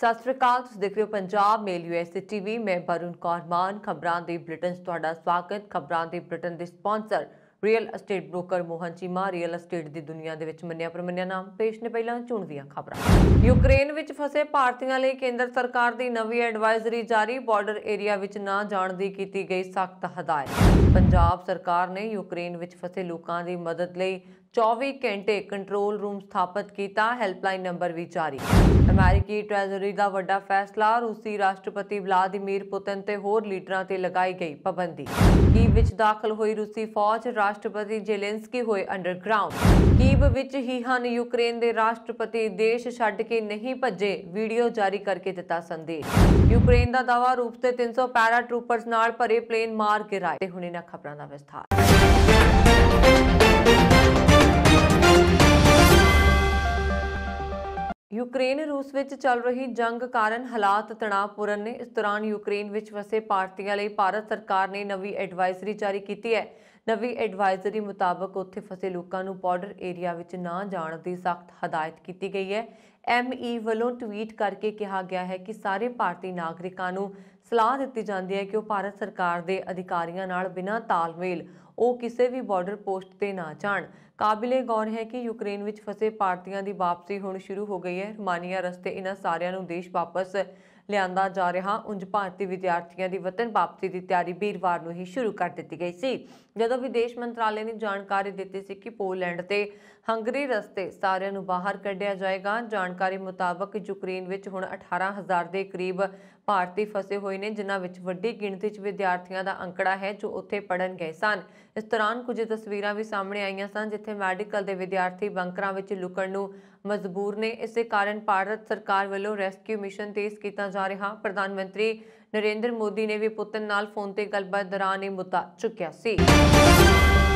ਸਤਿ ਸ੍ਰੀ ਅਕਾਲ, ਤੁਸੀਂ ਦੇਖ ਰਹੇ ਹੋ ਪੰਜਾਬ, ਮੇਲ ਯੂਐਸਏ ਟੀਵੀ ਮੈਂ ਬਰੁਨ ਕੌਰ ਮਾਨ। ਖਬਰਾਂ ਦੇ ਬੁਲੇਟਿਨ 'ਚ ਤੁਹਾਡਾ ਸਵਾਗਤ। ਖਬਰਾਂ ਦੇ ਬੁਲੇਟਿਨ ਦੇ sponsor real estate broker Mohan Cheema. Real estate ਦੀ ਦੁਨੀਆ ਦੇ ਵਿੱਚ ਮੰਨਿਆ ਪ੍ਰਮੰਨਿਆ ਨਾਮ ਪੇਸ਼ ਨੇ ਪਹਿਲਾਂ ਚੁਣਵੀਆਂ ਖਬਰਾਂ। ਯੂਕਰੇਨ ਵਿੱਚ ਫਸੇ ਭਾਰਤੀਆਂ ਲਈ ਕੇਂਦਰ ਸਰਕਾਰ ਦੀ ਨਵੀਂ ਐਡਵਾਈਜ਼ਰੀ ਜਾਰੀ। ਬਾਰਡਰ ਏਰੀਆ ਵਿੱਚ ਨਾ ਜਾਣ ਦੀ ਕੀਤੀ ਗਈ ਸਖਤ ਹਦਾਇਤ। ਪੰਜਾਬ ਸਰਕਾਰ ਨੇ ਯੂਕਰੇਨ ਵਿੱਚ ਫਸੇ ਲੋਕਾਂ ਦੀ ਮਦਦ ਲਈ 24 ਘੰਟੇ ਕੰਟਰੋਲ ਰੂਮ ਸਥਾਪਿਤ ਕੀਤਾ ਹੈਲਪਲਾਈਨ ਨੰਬਰ ਵੀ ਜਾਰੀ ਅਮਰੀਕੀ ਟ੍ਰੈਜ਼ਰੀ ਦਾ ਵੱਡਾ ਫੈਸਲਾ ਰੂਸੀ ਰਾਸ਼ਟਰਪਤੀ ਵਲਾਦੀਮੀਰ ਪੁਤਿਨ ਤੇ ਹੋਰ ਲੀਡਰਾਂ ਤੇ ਲਗਾਈ ਗਈ ਪਾਬੰਦੀ ਕੀਵ ਵਿੱਚ ਦਾਖਲ ਹੋਈ ਰੂਸੀ ਫੌਜ ਰਾਸ਼ਟਰਪਤੀ ਜ਼ੇਲੈਂਸਕੀ ਹੋਏ ਅੰਡਰਗਰਾਉਂਡ ਕੀਵ ਵਿੱਚ ਹੀ ਹਨ ਯੂਕਰੇਨ ਦੇ ਰਾਸ਼ਟਰਪਤੀ ਦੇਸ਼ ਛੱਡ ਕੇ ਨਹੀਂ ਭੱਜੇ ਵੀਡੀਓ ਜਾਰੀ ਕਰਕੇ ਦਿੱਤਾ ਸੰਦੇਸ਼ ਯੂਕਰੇਨ ਦਾ ਦਾਵਾ ਰੂਪ ਤੇ 300 ਪੈਰਾ ਟਰੂਪਰਸ ਨਾਲ ਭਰੇ ਪਲੇਨ ਮਾਰ ਗਿਰਾਏ ਤੇ ਹੁਣ ਇਹਨਾਂ ਖਬਰਾਂ ਦਾ ਵਿਸਥਾਰ ਯੂਕਰੇਨ ਰੂਸ ਵਿੱਚ ਚੱਲ ਰਹੀ ਜੰਗ ਕਾਰਨ ਹਾਲਾਤ ਤਣਾਅਪੂਰਨ ਨੇ। ਇਸ ਦੌਰਾਨ ਯੂਕਰੇਨ ਵਿੱਚ ਵਸੇ ਭਾਰਤੀਆਂ ਲਈ ਭਾਰਤ ਸਰਕਾਰ ਨੇ ਨਵੀਂ ਐਡਵਾਈਜ਼ਰੀ ਜਾਰੀ ਕੀਤੀ ਹੈ। ਨਵੀਂ ਐਡਵਾਈਜ਼ਰੀ ਮੁਤਾਬਕ ਉੱਥੇ ਫਸੇ ਲੋਕਾਂ ਨੂੰ ਬਾਰਡਰ ਏਰੀਆ ਵਿੱਚ ਨਾ ਜਾਣ ਦੀ ਸਖਤ ਹਦਾਇਤ ਕੀਤੀ ਗਈ ਹੈ। ਐਮਈ ਵੱਲੋਂ ਟਵੀਟ ਕਰਕੇ ਕਿਹਾ ਗਿਆ ਹੈ ਕਿ ਸਾਰੇ ਭਾਰਤੀ ਨਾਗਰਿਕਾਂ ਨੂੰ ਸਲਾਹ ਦਿੱਤੀ ਜਾਂਦੀ ਹੈ ਕਿ ਉਹ ਭਾਰਤ ਸਰਕਾਰ ਦੇ ਅਧਿਕਾਰੀਆਂ ਨਾਲ ਬਿਨਾਂ ਤਾਲਮੇਲ ਉਹ ਕਿਸੇ ਵੀ ਬਾਰਡਰ ਪੋਸਟ ਤੇ ਨਾ ਜਾਣ। ਕਾਬਿਲੇ ਗੌਰ ਹੈ ਕਿ ਯੂਕਰੇਨ ਵਿੱਚ ਫਸੇ ਭਾਰਤੀਆਂ ਦੀ ਵਾਪਸੀ ਹੁਣ ਸ਼ੁਰੂ ਹੋ ਗਈ ਹੈ। ਰਮਾਨੀਆ ਰਸਤੇ ਇਹਨਾਂ ਸਾਰਿਆਂ ਨੂੰ ਦੇਸ਼ ਵਾਪਸ ਲਿਆਂਦਾ ਜਾ ਰਿਹਾ। ਉਂਝ ਭਾਰਤੀ ਵਿਦਿਆਰਥੀਆਂ ਦੀ ਵਤਨ ਵਾਪਸੀ ਦੀ ਤਿਆਰੀ ਵੀਰਵਾਰ ਨੂੰ ਹੀ ਸ਼ੁਰੂ ਕਰ ਦਿੱਤੀ ਗਈ ਸੀ। ਜਦੋਂ ਵਿਦੇਸ਼ ਮੰਤਰਾਲੇ ਨੇ ਜਾਣਕਾਰੀ ਦਿੱਤੀ ਸੀ ਕਿ ਪੋਲੈਂਡ ਤੇ ਹੰਗਰੀ ਰਸਤੇ ਸਾਰਿਆਂ ਨੂੰ ਬਾਹਰ ਕੱਢਿਆ ਜਾਏਗਾ, ਜਾਣਕਾਰੀ ਮੁਤਾਬਕ ਯੂਕਰੇਨ ਵਿੱਚ ਹੁਣ 18000 ਦੇ ਕਰੀਬ ਭਾਰਤੀ ਫਸੇ ਹੋਏ ਨੇ, ਜਿਨ੍ਹਾਂ ਵਿੱਚ ਵੱਡੀ ਗਿਣਤੀ 'ਚ ਵਿਦਿਆਰਥੀਆਂ ਦਾ ਅੰਕੜਾ ਹੈ, ਜੋ ਉੱਥੇ ਪੜਨ ਗਏ ਸਨ। ਇਸ ਦੌਰਾਨ ਕੁਝ ਤਸਵੀਰਾਂ ਵੀ ਸਾਹਮਣੇ ਆਈਆਂ ਸਨ, ਜਿੱਥੇ ਮੈਡੀਕਲ ਦੇ ਵਿਦਿਆਰਥੀ ਬੰਕਰਾਂ ਵਿੱਚ ਲੁਕਣ ਨੂੰ ਮਜਬੂਰ ਨੇ। ਇਸੇ ਕਾਰਨ ਭਾਰਤ ਸਰਕਾਰ ਵੱਲੋਂ ਰੈਸਕਿਊ ਮਿਸ਼ਨ ਤੇਜ਼ ਕੀਤਾ ਜਾ ਰਿਹਾ। ਪ੍ਰਧਾਨ ਮੰਤਰੀ ਨਰਿੰਦਰ ਮੋਦੀ ਨੇ ਵੀ ਪੁਤਨ ਨਾਲ ਫੋਨ ਤੇ ਗੱਲਬਾਤ ਦੌਰਾਨ ਇਹ ਮੁੱਦਾ ਚੁੱਕਿਆ ਸੀ।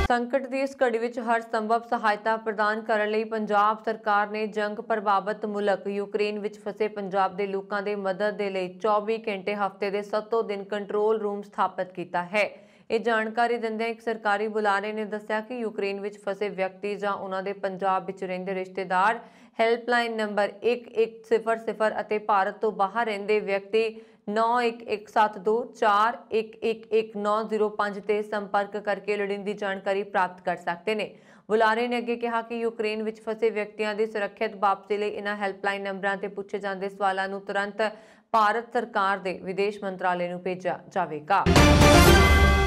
ਸੰਕਟ ਦੀ ਇਸ ਘੜੀ ਵਿੱਚ ਹਰ ਸੰਭਵ ਸਹਾਇਤਾ ਪ੍ਰਦਾਨ ਕਰਨ ਲਈ ਪੰਜਾਬ ਸਰਕਾਰ ਨੇ ਜੰਗ ਪ੍ਰਭਾਵਿਤ ਮੁਲਕ ਯੂਕਰੇਨ ਵਿੱਚ ਫਸੇ ਪੰਜਾਬ ਦੇ ਲੋਕਾਂ ਦੇ ਮਦਦ ਦੇ ਲਈ 24 ਘੰਟੇ ਹਫ਼ਤੇ ਦੇ 7 ਦਿਨ ਕੰਟਰੋਲ ਰੂਮ ਸਥਾਪਿਤ ਕੀਤਾ ਹੈ। ਇਹ ਜਾਣਕਾਰੀ ਦਿੰਦਿਆਂ ਇੱਕ ਸਰਕਾਰੀ ਬੁਲਾਰੇ ਨੇ ਦੱਸਿਆ ਕਿ ਯੂਕਰੇਨ ਵਿੱਚ ਫਸੇ ਵਿਅਕਤੀ ਜਾਂ ਉਹਨਾਂ ਦੇ ਪੰਜਾਬ ਵਿੱਚ ਰਹਿੰਦੇ ਰਿਸ਼ਤੇਦਾਰ ਹੈਲਪਲਾਈਨ ਨੰਬਰ 1100 ਅਤੇ ਭਾਰਤ ਤੋਂ ਬਾਹਰ ਰਹਿੰਦੇ ਵਿਅਕਤੀ 9117211905 ਤੇ ਸੰਪਰਕ ਕਰਕੇ ਲੋੜੀਂਦੀ ਜਾਣਕਾਰੀ ਪ੍ਰਾਪਤ ਕਰ ਸਕਦੇ ਨੇ। ਬੁਲਾਰੇ ਨੇ ਅੱਗੇ ਕਿਹਾ ਕਿ ਯੂਕਰੇਨ ਵਿੱਚ ਫਸੇ ਵਿਅਕਤੀਆਂ ਦੀ ਸੁਰੱਖਿਅਤ ਵਾਪਸੀ ਲਈ ਇਹਨਾਂ ਹੈਲਪਲਾਈਨ ਨੰਬਰਾਂ ਤੇ ਪੁੱਛੇ ਜਾਂਦੇ ਸਵਾਲਾਂ ਨੂੰ ਤੁਰੰਤ ਭਾਰਤ ਸਰਕਾਰ ਦੇ ਵਿਦੇਸ਼ ਮੰਤਰਾਲੇ ਨੂੰ ਭੇਜਿਆ ਜਾਵੇਗਾ।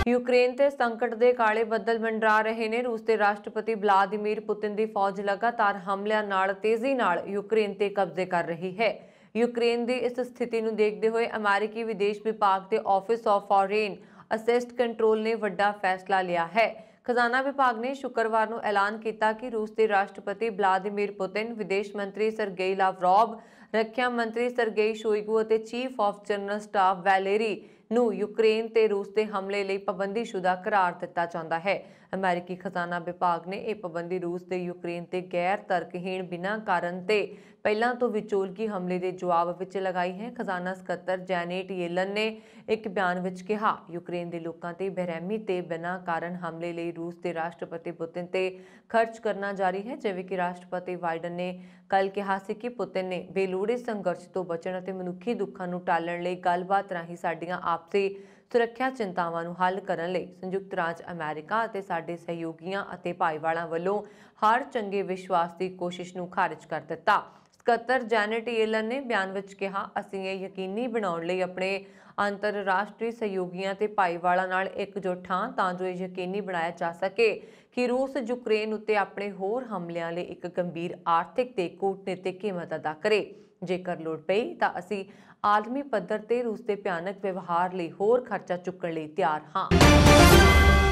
ਯੂਕਰੇਨ ਤੇ ਸੰਕਟ ਦੇ ਕਾਲੇ ਬੱਦਲ ਮੰਡਰਾ ਰਹੇ ਨੇ। ਰੂਸ ਦੇ ਰਾਸ਼ਟਰਪਤੀ ਵਲਾਦੀਮੀਰ ਪੁਤਿਨ ਦੀ ਫੌਜ ਲਗਾਤਾਰ ਹਮਲਿਆਂ ਨਾਲ ਤੇਜ਼ੀ ਨਾਲ ਯੂਕਰੇਨ ਤੇ ਕਬਜ਼ੇ ਕਰ ਰਹੀ ਹੈ। ਯੂਕਰੇਨ ਦੀ ਇਸ ਸਥਿਤੀ ਨੂੰ ਦੇਖਦੇ ਹੋਏ ਅਮਰੀਕੀ ਵਿਦੇਸ਼ ਵਿਭਾਗ ਦੇ office of foreign assets control ਨੇ ਵੱਡਾ ਫੈਸਲਾ ਲਿਆ ਹੈ। ਖਜ਼ਾਨਾ ਵਿਭਾਗ ਨੇ ਸ਼ੁੱਕਰਵਾਰ ਨੂੰ ਐਲਾਨ ਕੀਤਾ ਕਿ ਰੂਸ ਦੇ ਰਾਸ਼ਟਰਪਤੀ ਵਲਾਦੀਮੀਰ ਪੁਤਿਨ ਵਿਦੇਸ਼ ਮੰਤਰੀ ਸਰਗੇਈ ਲਾਵਰੋਵ ਰੱਖਿਆ ਮੰਤਰੀ ਸਰਗੇਈ ਸ਼ੋਇਗੂ ਅਤੇ chief of general staff Valery ਨੂੰ ਯੂਕਰੇਨ ਤੇ ਰੂਸ ਦੇ ਹਮਲੇ ਲਈ ਪਾਬੰਦੀਸ਼ੁਦਾ ਕਰਾਰ ਦਿੱਤਾ ਜਾਂਦਾ ਹੈ। ਅਮਰੀਕੀ ਖਜ਼ਾਨਾ ਵਿਭਾਗ ਨੇ ਇਹ ਪਾਬੰਦੀ ਰੂਸ ਦੇ ਯੂਕਰੇਨ ਤੇ ਗੈਰ ਤਰਕਹੀਣ ਬਿਨਾਂ ਕਾਰਨ ਤੇ ਪਹਿਲਾਂ ਤੋਂ ਵਿਚੋਲਗੀ ਹਮਲੇ ਦੇ ਜਵਾਬ ਵਿੱਚ ਲਗਾਈ ਹੈ। ਖਜ਼ਾਨਾ ਸਕੱਤਰ ਜੈਨੇਟ ਯੇਲਨ ਨੇ ਇੱਕ ਬਿਆਨ ਵਿੱਚ ਕਿਹਾ, ਯੂਕਰੇਨ ਦੇ ਲੋਕਾਂ ਤੇ ਬੇਰਹਿਮੀ ਤੇ ਬਿਨਾਂ ਕਾਰਨ ਹਮਲੇ ਲਈ ਰੂਸ ਦੇ ਰਾਸ਼ਟਰਪਤੀ ਪੁਤਿਨ ਤੇ ਖਰਚ ਕਰਨਾ ਜਾਰੀ ਹੈ। ਜਿਵੇਂ ਕਿ ਰਾਸ਼ਟਰਪਤੀ ਬਾਈਡਨ ਨੇ ਕੱਲ ਕਿਹਾ ਸੀ ਕਿ ਪੁਤਿਨ ਨੇ ਬੇਲੋੜੇ ਸੰਘਰਸ਼ ਤੋਂ ਬਚਣ ਅਤੇ ਮਨੁੱਖੀ ਦੁੱਖਾਂ ਨੂੰ ਟਾਲਣ ਲਈ ਗੱਲਬਾਤ ਰਾਹੀਂ ਸਾਡੀਆਂ ਆਪਸੀ ਸੁਰੱਖਿਆ ਚਿੰਤਾਵਾਂ ਨੂੰ ਹੱਲ ਕਰਨ ਲਈ ਸੰਯੁਕਤ ਰਾਜ ਅਮਰੀਕਾ ਅਤੇ ਸਾਡੇ ਸਹਿਯੋਗੀਆਂ ਅਤੇ ਭਾਈਵਾਲਾਂ ਵੱਲੋਂ ਹਰ ਚੰਗੇ ਵਿਸ਼ਵਾਸ ਦੀ ਕੋਸ਼ਿਸ਼ ਨੂੰ ਖਾਰਜ ਕਰ ਦਿੱਤਾ। ਸਕੱਤਰ ਜੈਨੇਟ ਯੇਲਨ ਨੇ ਬਿਆਨ ਵਿੱਚ ਕਿਹਾ, ਅਸੀਂ ਇਹ ਯਕੀਨੀ ਬਣਾਉਣ ਲਈ ਆਪਣੇ ਅੰਤਰਰਾਸ਼ਟਰੀ ਸਹਿਯੋਗੀਆਂ ਤੇ ਭਾਈਵਾਲਾਂ ਨਾਲ ਇਕਜੁੱਟ ਹਾਂ ਤਾਂ ਜੋ ਇਹ ਯਕੀਨੀ ਬਣਾਇਆ ਜਾ ਸਕੇ ਕਿ ਰੂਸ, ਯੂਕਰੇਨ ਉੱਤੇ ਆਪਣੇ ਹੋਰ ਹਮਲਿਆਂ ਲਈ ਇੱਕ ਗੰਭੀਰ ਆਰਥਿਕ ਤੇ ਕੂਟਨੀਤਿਕ ਕੀਮਤ ਅਦਾ ਕਰੇ। ਜੇਕਰ ਲੋੜ ਪਈ ਤਾਂ ਅਸੀਂ ਆਲਮੀ ਪੱਧਰ ਤੇ ਰੂਸ ਦੇ ਭਿਆਨਕ ਵਿਵਹਾਰ ਲਈ ਹੋਰ ਖਰਚਾ ਚੁੱਕਣ ਲਈ ਤਿਆਰ ਹਾਂ।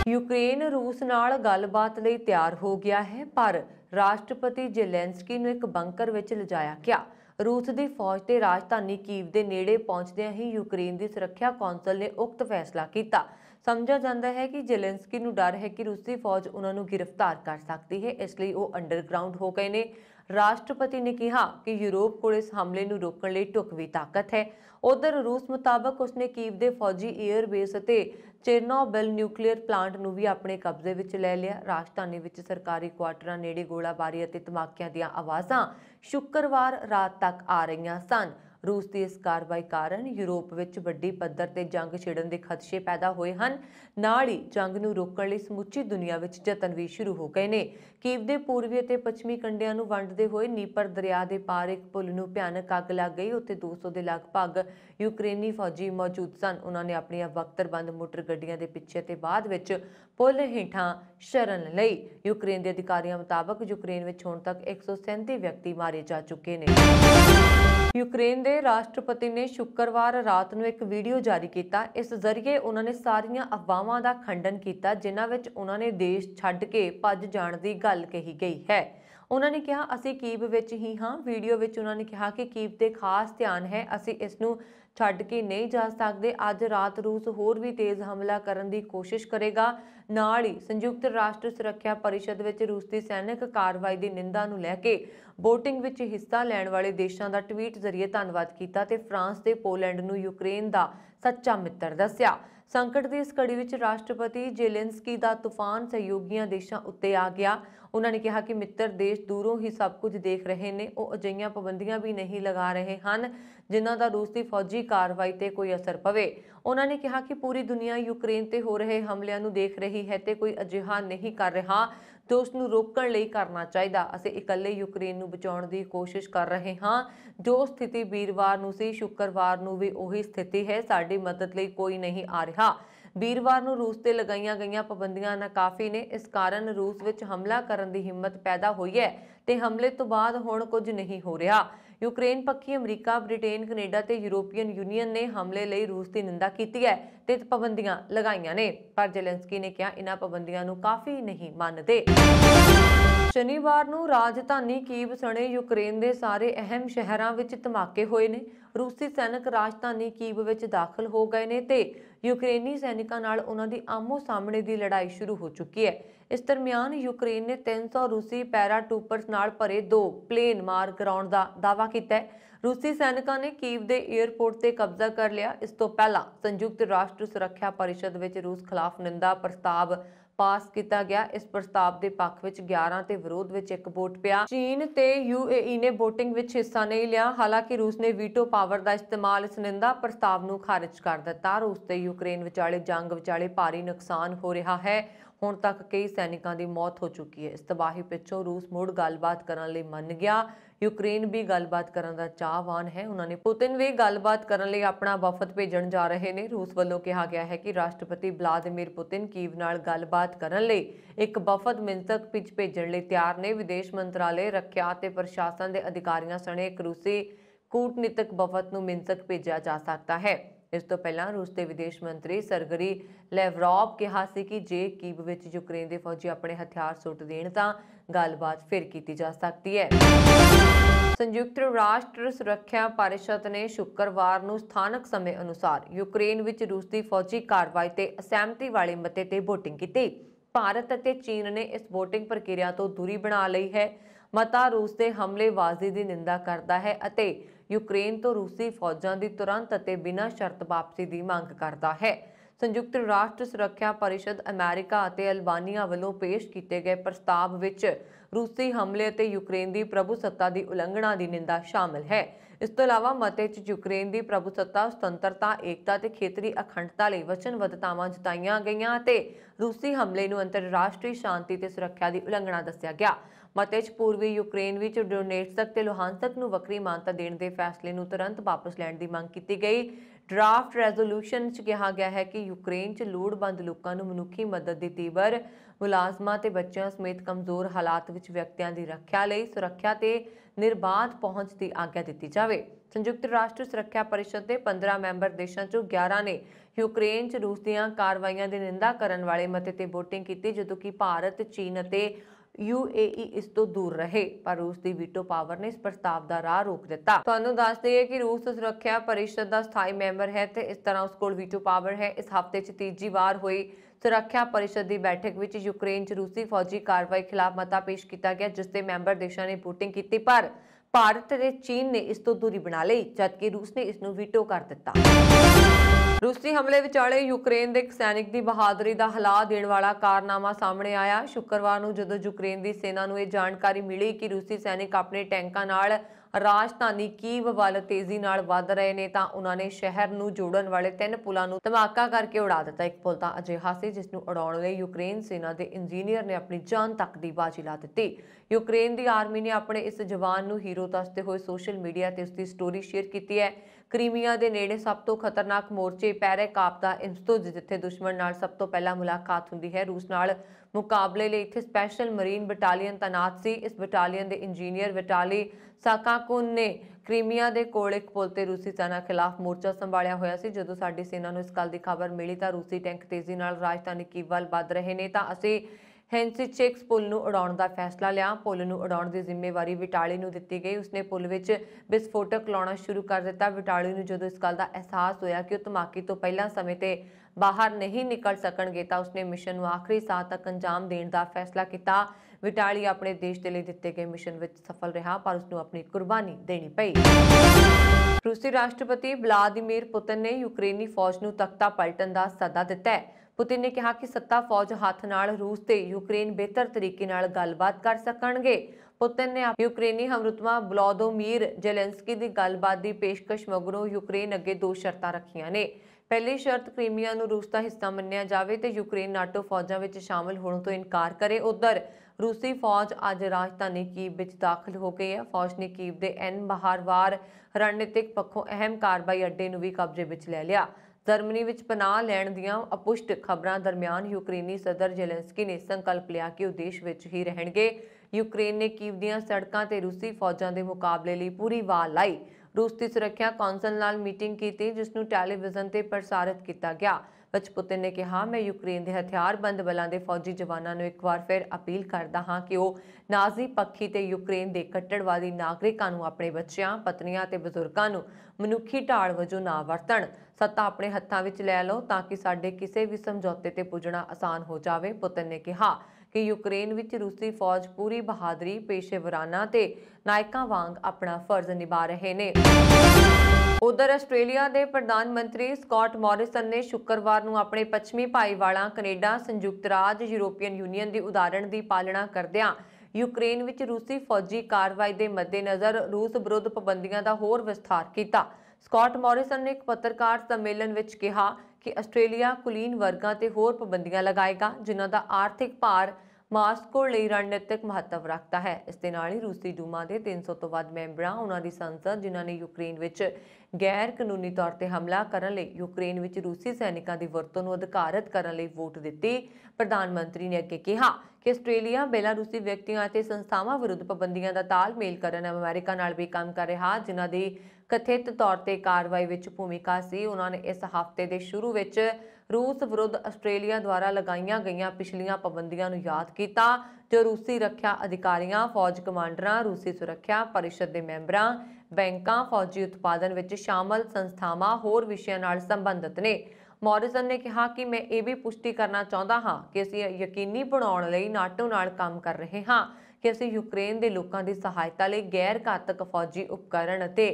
ਯੂਕਰੇਨ ਰੂਸ ਨਾਲ ਗੱਲਬਾਤ ਲਈ ਤਿਆਰ ਹੋ ਗਿਆ ਹੈ, ਪਰ ਰਾਸ਼ਟਰਪਤੀ ਜ਼ੇਲੈਂਸਕੀ ਨੂੰ ਇੱਕ ਬੰਕਰ ਵਿੱਚ ਲਿਜਾਇਆ ਗਿਆ। ਰੂਸ ਦੀ ਫੌਜ ਤੇ ਰਾਜਧਾਨੀ ਕੀਵ ਦੇ ਨੇੜੇ ਪਹੁੰਚਦਿਆਂ ਹੀ ਯੂਕਰੇਨ ਦੀ ਸੁਰੱਖਿਆ ਕੌਂਸਲ ਨੇ ਉਕਤ ਫੈਸਲਾ ਕੀਤਾ। ਸਮਝਿਆ ਜਾਂਦਾ ਹੈ ਕਿ ਜ਼ੇਲੈਂਸਕੀ ਨੂੰ ਡਰ ਹੈ ਕਿ ਰੂਸੀ ਫੌਜ ਉਹਨਾਂ ਨੂੰ ਗ੍ਰਿਫਤਾਰ ਕਰ ਸਕਦੀ ਹੈ, ਇਸ ਲਈ ਉਹ ਅੰਡਰਗਰਾਉਂਡ ਹੋ ਗਏ ਨੇ। ਰਾਸ਼ਟਰਪਤੀ ਨੇ ਕਿਹਾ ਕਿ ਯੂਰਪ ਕੋਲ ਇਸ ਹਮਲੇ ਨੂੰ ਰੋਕਣ ਲਈ ਢੁਕਵੀਂ ਤਾਕਤ ਹੈ। ਉਧਰ ਰੂਸ ਮੁਤਾਬਕ ਉਸਨੇ ਕੀਵ ਦੇ ਫੌਜੀ 에ਅਰ ਬੇਸ ਅਤੇ ਚੇਰਨੋਬਿਲ ਨਿਊਕਲੀਅਰ ਪਲਾਂਟ ਨੂੰ ਵੀ ਆਪਣੇ ਕਬਜ਼ੇ ਵਿੱਚ ਲੈ ਲਿਆ। ਰਾਜਧਾਨੀ ਵਿੱਚ ਸਰਕਾਰੀ ਕੁਆਟਰਾਂ ਨੇੜੇ ਗੋਲਾਬਾਰੀ ਅਤੇ ਧਮਾਕਿਆਂ ਦੀਆਂ ਆਵਾਜ਼ਾਂ ਸ਼ੁੱਕਰਵਾਰ ਰਾਤ ਤੱਕ ਆ ਰਹੀਆਂ ਸਨ। ਰੂਸ ਦੀ ਇਸ ਕਾਰਵਾਈ ਕਾਰਨ ਯੂਰਪ ਵਿੱਚ ਵੱਡੀ ਪੱਧਰ ਤੇ ਜੰਗ ਛਿੜਨ ਦੇ ਖਦਸ਼ੇ ਪੈਦਾ ਹੋਏ ਹਨ। ਨਾਲ ਹੀ ਜੰਗ ਨੂੰ ਰੋਕਣ ਲਈ ਸਮੁੱਚੀ ਦੁਨੀਆ ਵਿੱਚ ਯਤਨ ਵੀ ਸ਼ੁਰੂ ਹੋ ਗਏ ਨੇ। ਕੀਵ ਦੇ ਪੂਰਬੀ ਅਤੇ ਪੱਛਮੀ ਕੰਢਿਆਂ ਨੂੰ ਵੰਡਦੇ ਹੋਏ ਨੀਪਰ ਦਰਿਆ ਦੇ ਪਾਰ ਇੱਕ ਪੁਲ ਨੂੰ ਭਿਆਨਕ ਅੱਗ ਲੱਗ ਗਈ। ਉੱਥੇ 200 ਦੇ ਲਗਭਗ ਯੂਕਰੇਨੀ ਫੌਜੀ ਮੌਜੂਦ ਸਨ। ਉਹਨਾਂ ਨੇ ਆਪਣੀਆਂ ਵਕਤਰਬੰਦ ਮੋਟਰ ਗੱਡੀਆਂ ਦੇ ਪਿੱਛੇ ਤੇ ਬਾਅਦ ਵਿੱਚ ਪੁਲ ਹੇਠਾਂ ਸ਼ਰਨ ਲਈ। ਯੂਕਰੇਨ ਦੇ ਅਧਿਕਾਰੀਆਂ ਮੁਤਾਬਕ ਯੂਕਰੇਨ ਵਿੱਚ ਹੁਣ ਤੱਕ 137 ਵਿਅਕਤੀ ਮਾਰੇ ਜਾ ਚੁੱਕੇ ਨੇ। ਯੂਕਰੇਨ ਦੇ ਰਾਸ਼ਟਰਪਤੀ ਨੇ ਸ਼ੁੱਕਰਵਾਰ ਰਾਤ ਨੂੰ ਇੱਕ ਵੀਡੀਓ ਜਾਰੀ ਕੀਤਾ। ਇਸ ਜ਼ਰੀਏ ਉਹਨਾਂ ਨੇ ਸਾਰੀਆਂ ਅਫਵਾਹਾਂ ਦਾ ਖੰਡਨ ਕੀਤਾ, ਜਿਨ੍ਹਾਂ ਵਿੱਚ ਉਹਨਾਂ ਨੇ ਦੇਸ਼ ਛੱਡ ਕੇ ਭੱਜ ਜਾਣ ਦੀ ਗੱਲ ਕਹੀ ਗਈ ਹੈ। ਉਹਨਾਂ ਨੇ ਕਿਹਾ, ਅਸੀਂ ਕੀਵ ਵਿੱਚ ਹੀ ਹਾਂ। ਵੀਡੀਓ ਵਿੱਚ ਉਹਨਾਂ ਨੇ ਕਿਹਾ ਕਿ ਕੀਵ ਤੇ ਖਾਸ ਧਿਆਨ ਹੈ। ਅਸੀਂ ਇਸ ਨੂੰ ਛੱਡ ਕੇ ਨਹੀਂ ਜਾ ਸਕਦੇ। ਅੱਜ ਰਾਤ ਰੂਸ ਹੋਰ ਵੀ ਤੇਜ਼ ਹਮਲਾ ਕਰਨ ਦੀ ਕੋਸ਼ਿਸ਼ ਕਰੇਗਾ। ਨਾਲ ਹੀ ਸੰਯੁਕਤ ਰਾਸ਼ਟਰ ਸੁਰੱਖਿਆ ਪਰਿਸ਼ਦ ਵਿੱਚ ਰੂਸ ਦੀ ਸੈਨਿਕ ਕਾਰਵਾਈ ਦੀ ਨਿੰਦਾ ਨੂੰ ਲੈ ਕੇ VOTING ਵਿੱਚ ਹਿੱਸਾ ਲੈਣ ਵਾਲੇ ਦੇਸ਼ਾਂ ਦਾ ਟਵੀਟ ਜ਼ਰੀਏ ਧੰਨਵਾਦ ਕੀਤਾ ਤੇ ਫਰਾਂਸ ਤੇ ਪੋਲੈਂਡ ਨੂੰ ਯੂਕਰੇਨ ਦਾ ਸੱਚਾ ਮਿੱਤਰ ਦੱਸਿਆ। ਸੰਕਟ ਦੀ ਇਸ ਘੜੀ ਵਿੱਚ ਰਾਸ਼ਟਰਪਤੀ ਜ਼ੇਲੈਂਸਕੀ ਦਾ ਤੂਫਾਨ ਸਹਿਯੋਗੀਆਂ ਦੇਸ਼ਾਂ ਉੱਤੇ ਆ ਗਿਆ। ਉਹਨਾਂ ਨੇ ਕਿਹਾ ਕਿ ਮਿੱਤਰ ਦੇਸ਼ ਦੂਰੋਂ ਹੀ ਸਭ ਕੁਝ ਦੇਖ ਰਹੇ ਨੇ। ਉਹ ਅਜਿਹੀਆਂ ਪਾਬੰਦੀਆਂ ਵੀ ਨਹੀਂ ਲਗਾ ਰਹੇ ਹਨ, ਜਿਨ੍ਹਾਂ ਦਾ ਰੂਸ ਦੀ ਫੌਜੀ ਕਾਰਵਾਈ ਤੇ ਕੋਈ ਅਸਰ ਪਵੇ। ਉਹਨਾਂ ਨੇ ਕਿਹਾ ਕਿ ਪੂਰੀ ਦੁਨੀਆ ਯੂਕਰੇਨ ਤੇ ਹੋ ਰਹੇ ਹਮਲਿਆਂ ਨੂੰ ਦੇਖ ਰਹੀ ਹੈ ਤੇ ਕੋਈ ਅਜਿਹਾ ਨਹੀਂ ਕਰ ਰਿਹਾ। ਜੋ ਉਸ ਨੂੰ ਰੋਕਣ ਲਈ ਕਰਨਾ ਚਾਹੀਦਾ। ਅਸੀਂ ਇਕੱਲੇ ਯੂਕਰੇਨ ਨੂੰ ਬਚਾਉਣ ਦੀ ਕੋਸ਼ਿਸ਼ ਕਰ ਰਹੇ ਹਾਂ। ਜੋ ਸਥਿਤੀ ਵੀਰਵਾਰ ਨੂੰ ਸੀ, ਸ਼ੁੱਕਰਵਾਰ ਨੂੰ ਵੀ ਉਹੀ ਸਥਿਤੀ ਹੈ। ਸਾਡੀ ਮਦਦ ਲਈ ਕੋਈ ਨਹੀਂ ਆ ਰਿਹਾ। ਵੀਰਵਾਰ ਨੂੰ ਰੂਸ ਤੇ ਲਗਾਈਆਂ ਗਈਆਂ ਪਾਬੰਦੀਆਂ ਨਾ ਕਾਫ਼ੀ ਨੇ। ਇਸ ਕਾਰਨ ਰੂਸ ਵਿੱਚ ਹਮਲਾ ਕਰਨ ਦੀ ਹਿੰਮਤ ਪੈਦਾ ਹੋਈ ਹੈ ਤੇ ਹਮਲੇ ਤੋਂ ਬਾਅਦ ਹੁਣ ਕੁਝ ਨਹੀਂ ਹੋ ਰਿਹਾ। ਯੂਕਰੇਨ ਪੱਖੀ ਅਮਰੀਕਾ, ਬ੍ਰਿਟੇਨ, ਕੈਨੇਡਾ ਤੇ ਯੂਰੋਪੀਅਨ ਯੂਨੀਅਨ ਨੇ ਹਮਲੇ ਲਈ ਰੂਸ ਦੀ ਨਿੰਦਾ ਕੀਤੀ ਹੈ ਤੇ ਪਾਬੰਦੀਆਂ ਲਗਾਈਆਂ ਨੇ। ਪਰ ਜ਼ੈਲੈਂਸਕੀ ਨੇ ਕਿਹਾ ਇਹਨਾਂ ਪਾਬੰਦੀਆਂ ਨੂੰ ਕਾਫੀ ਨਹੀਂ ਮੰਨਦੇ। ਸ਼ਨੀਵਾਰ ਨੂੰ ਰਾਜਧਾਨੀ ਕੀਵ ਸਣੇ ਯੂਕਰੇਨ ਦੇ ਸਾਰੇ ਅਹਿਮ ਸ਼ਹਿਰਾਂ ਵਿੱਚ ਧਮਾਕੇ ਹੋਏ ਨੇ। ਰੂਸੀ ਸੈਨਿਕ ਰਾਜਧਾਨੀ ਕੀਵ ਵਿੱਚ ਦਾਖਲ ਹੋ ਗਏ ਨੇ ਤੇ ਯੂਕਰੇਨੀ ਸੈਨਿਕਾਂ ਨਾਲ ਉਹਨਾਂ ਦੀ ਆਮੋ ਸਾਹਮਣੇ ਦੀ ਲੜਾਈ ਸ਼ੁਰੂ ਹੋ ਚੁੱਕੀ ਹੈ। ਇਸ ਦਰਮਿਆਨ ਯੂਕਰੇਨ ਨੇ 300 ਰੂਸੀ ਪੈਰਾਟੂਪਰਸ ਨਾਲ ਭਰੇ ਦੋ ਪਲੇਨ ਮਾਰ ਕਰਾਉਣ ਦਾ ਦਾਅਵਾ ਕੀਤਾ ਹੈ। ਰੂਸੀ ਸੈਨਿਕਾਂ ਨੇ ਕੀਵ ਦੇ 에ਅਰਪੋਰਟ ਤੇ ਕਬਜ਼ਾ ਕਰ ਲਿਆ। ਇਸ ਤੋਂ ਪਹਿਲਾਂ ਸੰਯੁਕਤ ਰਾਸ਼ਟਰ ਸੁਰੱਖਿਆ ਪਰਿਸ਼ਦ ਵਿੱਚ ਰੂਸ ਖਿਲਾਫ ਨਿੰਦਾ ਪ੍ਰਸਤਾਵ ਪਾਸ ਕੀਤਾ ਗਿਆ। ਇਸ ਪ੍ਰਸਤਾਵ ਦੇ ਪੱਖ ਵਿੱਚ 11 ਤੇ ਵਿਰੋਧ ਵਿੱਚ ਇੱਕ ਵੋਟ ਪਿਆ। ਚੀਨ ਤੇ ਯੂਏਈ ਨੇ VOTING ਵਿੱਚ ਹਿੱਸਾ ਨਹੀਂ ਲਿਆ। ਹਾਲਾਂਕਿ ਰੂਸ ਨੇ ਵੀਟੋ ਪਾਵਰ ਦਾ ਇਸਤੇਮਾਲ ਇਸ ਨਿੰਦਾ ਪ੍ਰਸਤਾਵ ਨੂੰ ਖਾਰਜ ਕਰ ਦਿੱਤਾ। ਰੂਸ ਤੇ ਯੂਕਰੇਨ ਵਿਚਾਲੇ ਜੰਗ ਵਿਚਾਲੇ ਭਾਰੀ ਨੁਕਸਾਨ ਹੋ ਰਿਹਾ ਹੈ। ਹੁਣ ਤੱਕ ਕਈ ਸੈਨਿਕਾਂ ਦੀ ਮੌਤ ਹੋ ਚੁੱਕੀ ਹੈ। ਇਸ ਤਬਾਹੀ ਪਿੱਛੋਂ ਰੂਸ ਮੁੜ ਗੱਲਬਾਤ ਕਰਨ ਲਈ ਮੰਨ ਗਿਆ। ਯੂਕਰੇਨ ਵੀ ਗੱਲਬਾਤ ਕਰਨ ਦਾ ਚਾਹਵਾਨ ਹੈ। ਉਹਨਾਂ ਨੇ ਪੁਤਿਨ ਵੀ ਗੱਲਬਾਤ ਕਰਨ ਲਈ ਆਪਣਾ ਵਫਦ ਭੇਜਣ ਜਾ ਰਹੇ ਨੇ। ਰੂਸ ਵੱਲੋਂ ਕਿਹਾ ਗਿਆ ਹੈ ਕਿ ਰਾਸ਼ਟਰਪਤੀ ਵਲਾਦੀਮੀਰ ਪੁਤਿਨ ਕੀਵ ਨਾਲ ਗੱਲਬਾਤ ਕਰਨ ਲਈ ਇੱਕ ਵਫਦ ਮਿੰਸਕ ਵਿੱਚ ਭੇਜਣ ਲਈ ਤਿਆਰ ਨੇ। ਵਿਦੇਸ਼ ਮੰਤਰਾਲੇ ਰੱਖਿਆ ਤੇ ਪ੍ਰਸ਼ਾਸਨ ਦੇ ਅਧਿਕਾਰੀਆਂ ਸਣੇ ਇੱਕ ਰੂਸੀ ਕੂਟਨੀਤਿਕ ਵਫਦ ਨੂੰ ਮਿੰਸਕ ਭੇਜਿਆ ਜਾ ਸਕਦਾ ਹੈ। ਇਸ ਤੋਂ ਪਹਿਲਾਂ ਰੂਸ ਦੇ ਵਿਦੇਸ਼ ਮੰਤਰੀ ਸਰਗਰੀ ਲੈਵਰੋਵ ਕਿਹਾ ਸੀ ਕਿ ਜੇ ਕੀਵ ਵਿੱਚ ਯੂਕਰੇਨ ਦੇ ਫੌਜੀ ਆਪਣੇ ਹਥਿਆਰ ਸੁੱਟ ਦੇਣ ਤਾਂ ਗੱਲਬਾਤ ਫਿਰ ਕੀਤੀ ਜਾ ਸਕਦੀ ਹੈ। ਸੰਯੁਕਤ ਰਾਸ਼ਟਰ ਸੁਰੱਖਿਆ ਪਰਿਸ਼ਦ ਨੇ ਸ਼ੁੱਕਰਵਾਰ ਨੂੰ ਸਥਾਨਕ ਸਮੇਂ ਅਨੁਸਾਰ ਯੂਕਰੇਨ ਵਿੱਚ ਰੂਸ ਦੀ ਫੌਜੀ ਕਾਰਵਾਈ ਤੇ ਅਸਹਿਮਤੀ ਵਾਲੇ ਮਤੇ ਤੇ VOTING ਕੀਤੀ। ਭਾਰਤ ਅਤੇ ਚੀਨ ਨੇ ਇਸ VOTING ਪ੍ਰਕਿਰਿਆ ਤੋਂ ਦੂਰੀ ਬਣਾ ਲਈ ਹੈ। ਮਤਾ ਰੂਸ ਦੇ ਹਮਲੇਬਾਜ਼ੀ ਦੀ ਨਿੰਦਾ ਕਰਦਾ ਹੈ ਅਤੇ ਯੂਕਰੇਨ ਤੋਂ ਰੂਸੀ ਫੌਜਾਂ ਦੀ ਤੁਰੰਤ ਅਤੇ ਬਿਨਾਂ ਸ਼ਰਤ ਵਾਪਸੀ ਦੀ ਮੰਗ ਕਰਦਾ ਹੈ। ਸੰਯੁਕਤ ਰਾਸ਼ਟਰ ਸੁਰੱਖਿਆ ਪਰਿਸ਼ਦ ਅਮਰੀਕਾ ਅਤੇ ਅਲਬਾਨੀਆ ਵੱਲੋਂ ਪੇਸ਼ ਕੀਤੇ ਗਏ ਪ੍ਰਸਤਾਵ ਵਿੱਚ ਰੂਸੀ ਹਮਲੇ ਅਤੇ ਯੂਕਰੇਨ ਦੀ ਪ੍ਰਭੂਸੱਤਾ ਦੀ ਉਲੰਘਣਾ ਦੀ ਨਿੰਦਾ ਸ਼ਾਮਲ ਹੈ। ਇਸ ਤੋਂ ਇਲਾਵਾ ਮਤੇ 'ਚ ਯੂਕਰੇਨ ਦੀ ਪ੍ਰਭੂਸੱਤਾ ਸੁਤੰਤਰਤਾ, ਏਕਤਾ ਤੇ ਖੇਤਰੀ ਅਖੰਡਤਾ ਲਈ ਵਚਨਬੱਧਤਾਵਾਂ ਜਤਾਈਆਂ ਗਈਆਂ ਅਤੇ ਰੂਸੀ ਹਮਲੇ ਨੂੰ ਅੰਤਰਰਾਸ਼ਟਰੀ ਸ਼ਾਂਤੀ ਤੇ ਸੁਰੱਖਿਆ ਦੀ ਉਲੰਘਣਾ ਦੱਸਿਆ ਗਿਆ। ਮਤੇ 'ਚ ਪੂਰਬੀ ਯੂਕਰੇਨ ਵਿੱਚ ਡੋਨੇਟਸਕ ਤੇ ਲੋਹਾਨਸਕ ਨੂੰ ਵੱਖਰੀ ਮਾਨਤਾ ਦੇਣ ਦੇ ਫੈਸਲੇ ਨੂੰ ਤੁਰੰਤ ਵਾਪਸ ਲੈਣ ਦੀ ਮੰਗ ਕੀਤੀ ਗਈ। ਡਰਾਫਟ ਰੈਜ਼ੋਲੂਸ਼ਨ 'ਚ ਕਿਹਾ ਗਿਆ ਹੈ ਕਿ ਯੂਕਰੇਨ 'ਚ ਲੋੜਵੰਦ ਲੋਕਾਂ ਨੂੰ ਮਨੁੱਖੀ ਮਦਦ ਦੀ ਤੀਬਰ ਮੁਲਾਜ਼ਮਾਂ ਤੇ ਬੱਚਿਆਂ ਸਮੇਤ ਕਮਜ਼ੋਰ ਹਾਲਾਤ ਵਿੱਚ ਵਿਅਕਤੀਆਂ ਦੀ ਰੱਖਿਆ ਲਈ ਸੁਰੱਖਿਆ ਤੇ ਨਿਰਬਾਧ ਪਹੁੰਚ ਦੀ ਆਗਿਆ ਦਿੱਤੀ ਜਾਵੇ। ਸੰਯੁਕਤ ਰਾਸ਼ਟਰ ਸੁਰੱਖਿਆ ਪਰਿਸ਼ਦ ਦੇ 15 ਮੈਂਬਰ ਦੇਸ਼ਾਂ 'ਚੋਂ 11 ਨੇ ਯੂਕਰੇਨ 'ਚ ਰੂਸ ਦੀਆਂ ਕਾਰਵਾਈਆਂ ਦੀ ਨਿੰਦਾ ਕਰਨ ਵਾਲੇ ਮਤੇ ਤੇ VOTING ਕੀਤੀ, ਜਦੋਂ ਕਿ ਭਾਰਤ, ਚੀਨ ਅਤੇ ਯੂਏਈ ਇਸ ਤੋਂ ਦੂਰ ਰਹੇ, ਪਰ ਰੂਸ ਦੀ ਵੀਟੋ ਪਾਵਰ ਨੇ ਇਸ ਪ੍ਰਸਤਾਵ ਦਾ ਰਾਹ ਰੋਕ ਦਿੱਤਾ। ਤੁਹਾਨੂੰ ਦੱਸ ਦਈਏ ਕਿ ਰੂਸ ਸੁਰੱਖਿਆ ਪਰਿਸ਼ਦ ਦਾ ਸਥਾਈ ਮੈਂਬਰ ਹੈ ਤੇ ਇਸ ਤਰ੍ਹਾਂ ਉਸ ਕੋਲ ਵੀਟੋ ਪਾਵਰ ਹੈ। ਇਸ ਹਫ਼ਤੇ 'ਚ ਤੀਜੀ ਵਾਰ ਹੋਈ ਸੁਰੱਖਿਆ ਪਰਿਸ਼ਦ ਦੀ ਬੈਠਕ ਵਿੱਚ ਯੂਕਰੇਨ 'ਚ ਰੂਸੀ ਫੌਜੀ ਕਾਰਵਾਈ ਖਿਲਾਫ ਮਤਾ ਪੇਸ਼ ਕੀਤਾ ਗਿਆ, ਜਿਸ ਦੇ ਮੈਂਬਰ ਦੇਸ਼ਾਂ ਨੇ VOTING ਕੀਤੀ, ਪਰ ਭਾਰਤ ਤੇ ਚੀਨ ਨੇ ਇਸ ਤੋਂ ਦੂਰੀ ਬਣਾ ਲਈ, ਜਦਕਿ ਰੂਸ ਨੇ ਇਸ ਨੂੰ ਵੀਟੋ ਕਰ ਦਿੱਤਾ। ਰੂਸੀ ਹਮਲੇ ਵਿਚਾਲੇ ਯੂਕਰੇਨ ਦੇ ਇੱਕ ਸੈਨਿਕ ਦੀ ਬਹਾਦਰੀ ਦਾ ਹਲਾ ਦੇਣ ਵਾਲਾ ਕਾਰਨਾਮਾ ਸਾਹਮਣੇ ਆਇਆ। ਸ਼ੁੱਕਰਵਾਰ ਨੂੰ ਜਦੋਂ ਯੂਕਰੇਨ ਦੀ ਸੈਨਾ ਨੂੰ ਇਹ ਜਾਣਕਾਰੀ ਮਿਲੀ ਕਿ ਰੂਸੀ ਸੈਨਿਕ ਆਪਣੇ ਟੈਂਕਾਂ ਨਾਲ ਰਾਜਧਾਨੀ ਕੀਵ ਵੱਲ ਤੇਜ਼ੀ ਨਾਲ ਵੱਧ ਰਹੇ ਨੇ, ਤਾਂ ਉਹਨਾਂ ਨੇ ਸ਼ਹਿਰ ਨੂੰ ਜੋੜਨ ਵਾਲੇ ਤਿੰਨ ਪੁਲਾਂ ਨੂੰ ਧਮਾਕਾ ਕਰਕੇ ਉਡਾ ਦਿੱਤਾ। ਇੱਕ ਪੁਲ ਤਾਂ ਅਜਿਹਾ ਸੀ ਜਿਸ ਨੂੰ ਉਡਾਉਣ ਲਈ ਯੂਕਰੇਨ ਸੈਨਾ ਦੇ ਇੰਜੀਨੀਅਰ ਨੇ ਆਪਣੀ ਜਾਨ ਤੱਕ ਦੀ ਬਾਜੀ ਲਾ ਦਿੱਤੀ। ਯੂਕਰੇਨ ਦੀ ਆਰਮੀ ਨੇ ਆਪਣੇ ਇਸ ਜਵਾਨ ਨੂੰ ਹੀਰੋ ਦੱਸਦੇ ਹੋਏ ਸੋਸ਼ਲ ਮੀਡੀਆ ਤੇ ਉਸ ਦੀ ਸਟੋਰੀ ਸ਼ੇਅਰ ਕੀਤੀ ਹੈ। ਕ੍ਰੀਮੀਆ ਦੇ ਨੇੜੇ ਸਭ ਤੋਂ ਖਤਰਨਾਕ ਮੋਰਚੇ ਪੈਰੇਕਾਪ ਦਾ ਇੰਸਤੂਜ, ਜਿੱਥੇ ਦੁਸ਼ਮਣ ਨਾਲ ਸਭ ਤੋਂ ਪਹਿਲਾਂ ਮੁਲਾਕਾਤ ਹੁੰਦੀ ਹੈ। ਰੂਸ ਨਾਲ ਮੁਕਾਬਲੇ ਲਈ ਇੱਥੇ ਸਪੈਸ਼ਲ ਮਰੀਨ ਬਟਾਲੀਅਨ ਤੈਨਾਤ ਸੀ। ਇਸ ਬਟਾਲੀਅਨ ਦੇ ਇੰਜੀਨੀਅਰ ਵਿਟਾਲੀ ਸਾਕਾਕੁਨ ਨੇ ਕ੍ਰੀਮੀਆ ਦੇ ਕੋਲ ਇੱਕ ਪੁਲ ਤੇ ਰੂਸੀ ਸੈਨਾ ਖਿਲਾਫ ਮੋਰਚਾ ਸੰਭਾਲਿਆ ਹੋਇਆ ਸੀ। ਜਦੋਂ ਸਾਡੀ ਸੈਨਾ ਨੂੰ ਇਸ ਗੱਲ ਦੀ ਖਬਰ ਮਿਲੀ ਤਾਂ ਰੂਸੀ ਟੈਂਕ ਤੇਜ਼ੀ ਨਾਲ ਰਾਜਧਾਨੀ ਕੀਵ ਵੱਲ ਵੱਧ ਰਹੇ ਨੇ। ਤਾਂ ਅਸੀਂ ਹੈਂਸੀਚੇਕਸ ਪੁਲ ਨੂੰ ਉਡਾਉਣ ਦਾ ਫੈਸਲਾ ਲਿਆ। ਪੁਲ ਨੂੰ ਉਡਾਉਣ ਦੀ ਜ਼ਿੰਮੇਵਾਰੀ ਵਿਟਾਲੀ ਨੂੰ ਦਿੱਤੀ ਗਈ। ਉਸਨੇ ਪੁਲ ਵਿੱਚ ਵਿਸਫੋਟਕ ਲਾਉਣਾ ਸ਼ੁਰੂ ਕਰ ਦਿੱਤਾ। ਵਿਟਾਲੀ ਨੂੰ ਜਦੋਂ ਇਸ ਗੱਲ ਦਾ ਅਹਿਸਾਸ ਹੋਇਆ ਕਿ ਉਹ ਧਮਾਕੇ ਤੋਂ ਪਹਿਲਾਂ ਸਮੇਂ ਤੇ ਬਾਹਰ ਨਹੀਂ ਨਿਕਲ ਸਕਣਗੇ, ਤਾਂ ਉਸਨੇ ਮਿਸ਼ਨ ਨੂੰ ਆਖਰੀ ਸਾਹ ਤੱਕ ਅੰਜਾਮ ਦੇਣ ਦਾ ਫੈਸਲਾ ਕੀਤਾ। ਵਿਟਾਲੀ ਆਪਣੇ ਦੇਸ਼ ਦੇ ਲਈ ਦਿੱਤੇ ਗਏ ਮਿਸ਼ਨ ਵਿੱਚ ਸਫਲ ਰਿਹਾ, ਪਰ ਉਸਨੂੰ ਆਪਣੀ ਕੁਰਬਾਨੀ ਦੇਣੀ ਪਈ। ਰੂਸੀ ਰਾਸ਼ਟਰਪਤੀ ਵਲਾਦੀਮੀਰ ਪੁਤਿਨ ਨੇ ਯੂਕਰੇਨੀ ਫੌਜ ਨੂੰ ਤਖਤਾ ਪਲਟਣ ਦਾ ਸੱਦਾ ਦਿੱਤਾ ਹੈ। ਪੁਤਿਨ ਨੇ ਕਿਹਾ ਕਿ ਸੱਤਾ ਫੌਜ ਹੱਥ ਨਾਲ ਰੂਸ ਤੇ ਯੂਕਰੇਨ ਬਿਹਤਰ ਤਰੀਕੇ ਨਾਲ ਗੱਲਬਾਤ ਕਰ ਸਕਣਗੇ। ਪੁਤਿਨ ਨੇ ਯੂਕਰੇਨੀ ਹਮਰੁਤਮਾ ਵਲੋਦੋਮੀਰ ਜ਼ੈਲੈਂਸਕੀ ਦੀ ਗੱਲਬਾਤ ਦੀ ਪੇਸ਼ਕਸ਼ ਮਗਰੋਂ ਯੂਕਰੇਨ ਅੱਗੇ ਦੋ ਸ਼ਰਤਾਂ ਰੱਖੀਆਂ ਨੇ। ਪਹਿਲੀ ਸ਼ਰਤ, ਕ੍ਰੀਮੀਆ ਨੂੰ ਰੂਸ ਦਾ ਹਿੱਸਾ ਮੰਨਿਆ ਜਾਵੇ ਤੇ ਯੂਕਰੇਨ ਨਾਟੋ ਫੌਜਾਂ ਵਿੱਚ ਸ਼ਾਮਲ ਹੋਣ ਤੋਂ ਇਨਕਾਰ ਕਰੇ ਉਧਰ। ਰੂਸੀ ਫੌਜ ਅੱਜ ਰਾਜਧਾਨੀ ਕੀਵ ਵਿੱਚ ਦਾਖਲ ਹੋ ਗਈ ਹੈ। ਫੌਜ ਨੇ ਕੀਵ ਦੇ ਐਨ ਬਹਾਰਵਾਰ ਰਣਨੀਤਿਕ ਪੱਖੋਂ ਅਹਿਮ ਕਾਰਵਾਈ ਅੱਡੇ ਨੂੰ ਵੀ ਕਬਜ਼ੇ ਵਿੱਚ ਲੈ ਲਿਆ। ਜਰਮਨੀ ਵਿੱਚ ਪਨਾਹ ਲੈਣ ਦੀਆਂ ਅਪੁਸ਼ਟ ਖਬਰਾਂ ਦਰਮਿਆਨ ਯੂਕਰੇਨੀ ਸਦਰ ਜ਼ੈਲੈਂਸਕੀ ਨੇ ਸੰਕਲਪ ਲਿਆ ਕਿ ਉਹ ਦੇਸ਼ ਵਿੱਚ ਹੀ ਰਹਿਣਗੇ। ਯੂਕਰੇਨ ਨੇ ਕੀਵ ਦੀਆਂ ਸੜਕਾਂ ਤੇ ਰੂਸੀ ਫੌਜਾਂ ਦੇ ਮੁਕਾਬਲੇ ਲਈ ਪੂਰੀ ਵਾਹ ਲਾਈ। ਰੂਸ ਦੀ ਸੁਰੱਖਿਆ ਕੌਂਸਲ ਨਾਲ ਮੀਟਿੰਗ ਕੀਤੀ, ਜਿਸ ਨੂੰ ਟੈਲੀਵਿਜ਼ਨ ਤੇ ਪ੍ਰਸਾਰਿਤ ਕੀਤਾ ਗਿਆ। ਵਿੱਚ ਪੁਤਿਨ ਨੇ ਕਿਹਾ, ਮੈਂ ਯੂਕਰੇਨ ਦੇ ਹਥਿਆਰਬੰਦ ਬਲਾਂ ਦੇ ਫੌਜੀ ਜਵਾਨਾਂ ਨੂੰ ਇੱਕ ਵਾਰ ਫਿਰ ਅਪੀਲ ਕਰਦਾ ਹਾਂ ਕਿ ਉਹ ਨਾਜ਼ੀ ਪੱਖੀ ਤੇ ਯੂਕਰੇਨ ਦੇ ਕੱਟੜਵਾਦੀ ਨਾਗਰਿਕਾਂ ਨੂੰ ਆਪਣੇ ਬੱਚਿਆਂ, ਪਤਨੀਆਂ ਤੇ ਬਜ਼ੁਰਗਾਂ ਨੂੰ ਮਨੁੱਖੀ ਢਾਲ ਵਜੋਂ ਨਾ ਵਰਤਣ। ਸੱਤਾ ਆਪਣੇ ਹੱਥਾਂ ਵਿੱਚ ਲੈ ਲਓ ਤਾਂ ਕਿ ਸਾਡੇ ਕਿਸੇ ਵੀ ਸਮਝੌਤੇ ਤੇ ਪੁੱਜਣਾ ਆਸਾਨ ਹੋ ਜਾਵੇ। ਪੁਤਿਨ ਨੇ ਕਿਹਾ ਕਿ ਯੂਕਰੇਨ ਵਿੱਚ ਰੂਸੀ ਫੌਜ ਪੂਰੀ ਬਹਾਦਰੀ, ਪੇਸ਼ੇਵਰਾਨਾ ਤੇ ਨਾਇਕਾਂ ਵਾਂਗ ਆਪਣਾ ਫਰਜ਼ ਨਿਭਾ ਰਹੇ ਨੇ। ਉਧਰ ਆਸਟ੍ਰੇਲੀਆ ਦੇ ਪ੍ਰਧਾਨ ਮੰਤਰੀ ਸਕਾਟ ਮੌਰਿਸਨ ਨੇ ਸ਼ੁੱਕਰਵਾਰ ਨੂੰ ਆਪਣੇ ਪੱਛਮੀ ਭਾਈਵਾਲਾਂ ਕੈਨੇਡਾ ਸੰਯੁਕਤ ਰਾਜ ਯੂਰੋਪੀਅਨ ਯੂਨੀਅਨ ਦੀ ਉਦਾਹਰਣ ਦੀ ਪਾਲਣਾ ਕਰਦਿਆਂ ਯੂਕਰੇਨ ਵਿੱਚ ਰੂਸੀ ਫੌਜੀ ਕਾਰਵਾਈ ਦੇ ਮੱਦੇਨਜ਼ਰ ਰੂਸ ਵਿਰੁੱਧ ਪਾਬੰਦੀਆਂ ਦਾ ਹੋਰ ਵਿਸਥਾਰ ਕੀਤਾ। ਸਕਾਟ ਮੌਰਿਸਨ ਨੇ ਇੱਕ ਪੱਤਰਕਾਰ ਸੰਮੇਲਨ ਵਿੱਚ ਕਿਹਾ ਕਿ ਆਸਟ੍ਰੇਲੀਆ ਕੁਲੀਨ ਵਰਗਾਂ ਤੇ ਹੋਰ ਪਾਬੰਦੀਆਂ ਲਗਾਏਗਾ, ਜਿਨ੍ਹਾਂ ਦਾ ਆਰਥਿਕ ਭਾਰ ਮਾਸਕੋ ਲਈ ਰਣਨੀਤਿਕ ਮਹੱਤਵ ਰੱਖਦਾ ਹੈ। ਇਸ ਦੇ ਨਾਲ ਹੀ ਰੂਸੀ ਡੂਮਾ ਦੇ 300 ਤੋਂ ਵੱਧ ਮੈਂਬਰਾਂ, ਉਹਨਾਂ ਦੀ ਸੰਸਦ, ਜਿਨ੍ਹਾਂ ਨੇ ਯੂਕਰੇਨ ਵਿੱਚ ਗੈਰ ਕਾਨੂੰਨੀ ਤੌਰ ਤੇ ਹਮਲਾ ਕਰਨ ਲਈ ਯੂਕਰੇਨ ਵਿੱਚ ਰੂਸੀ ਸੈਨਿਕਾਂ ਦੀ ਵਰਤੋਂ ਨੂੰ ਅਧਿਕਾਰਤ ਕਰਨ ਲਈ ਵੋਟ ਦਿੱਤੀ, ਪ੍ਰਧਾਨ ਮੰਤਰੀ ਨੇ ਅੱਗੇ ਕਿਹਾ ਕਿ ਆਸਟ੍ਰੇਲੀਆ, ਬੇਲਾਰੂਸੀ ਵਿਅਕਤੀਆਂ ਅਤੇ ਸੰਸਥਾਵਾਂ ਵਿਰੁੱਧ ਪਾਬੰਦੀਆਂ ਦਾ ਤਾਲਮੇਲ ਕਰਨ ਅਮਰੀਕਾ ਨਾਲ ਵੀ ਕੰਮ ਕਰ ਰਿਹਾ, ਜਿਨ੍ਹਾਂ ਦੀ ਕਥਿਤ ਤੌਰ ਤੇ ਕਾਰਵਾਈ ਵਿੱਚ ਭੂਮਿਕਾ ਸੀ। ਉਹਨਾਂ ਨੇ ਇਸ ਹਫ਼ਤੇ ਦੇ ਸ਼ੁਰੂ ਵਿੱਚ ਰੂਸ ਵਿਰੁੱਧ ਆਸਟ੍ਰੇਲੀਆ ਦੁਆਰਾ ਲਗਾਈਆਂ ਗਈਆਂ ਪਿਛਲੀਆਂ ਪਾਬੰਦੀਆਂ ਨੂੰ ਯਾਦ ਕੀਤਾ ਜੋ ਰੂਸੀ ਰੱਖਿਆ ਅਧਿਕਾਰੀਆਂ, ਫੌਜ ਕਮਾਂਡਰਾਂ, ਰੂਸੀ ਸੁਰੱਖਿਆ ਪਰਿਸ਼ਦ ਦੇ ਮੈਂਬਰਾਂ, ਬੈਂਕਾਂ, ਫੌਜੀ ਉਤਪਾਦਨ ਵਿੱਚ ਸ਼ਾਮਲ ਸੰਸਥਾਵਾਂ ਹੋਰ ਵਿਸ਼ਿਆਂ ਨਾਲ ਸੰਬੰਧਿਤ ਨੇ। ਮੌਰਿਸਨ ਨੇ ਕਿਹਾ ਕਿ ਮੈਂ ਇਹ ਵੀ ਪੁਸ਼ਟੀ ਕਰਨਾ ਚਾਹੁੰਦਾ ਹਾਂ ਕਿ ਅਸੀਂ ਯਕੀਨੀ ਬਣਾਉਣ ਲਈ ਨਾਟੋ ਨਾਲ ਕੰਮ ਕਰ ਰਹੇ ਹਾਂ। ਕਿ ਅਸੀਂ ਯੂਕਰੇਨ ਦੇ ਲੋਕਾਂ ਦੀ ਸਹਾਇਤਾ ਲਈ ਗੈਰ ਘਾਤਕ ਫੌਜੀ ਉਪਕਰਣ ਅਤੇ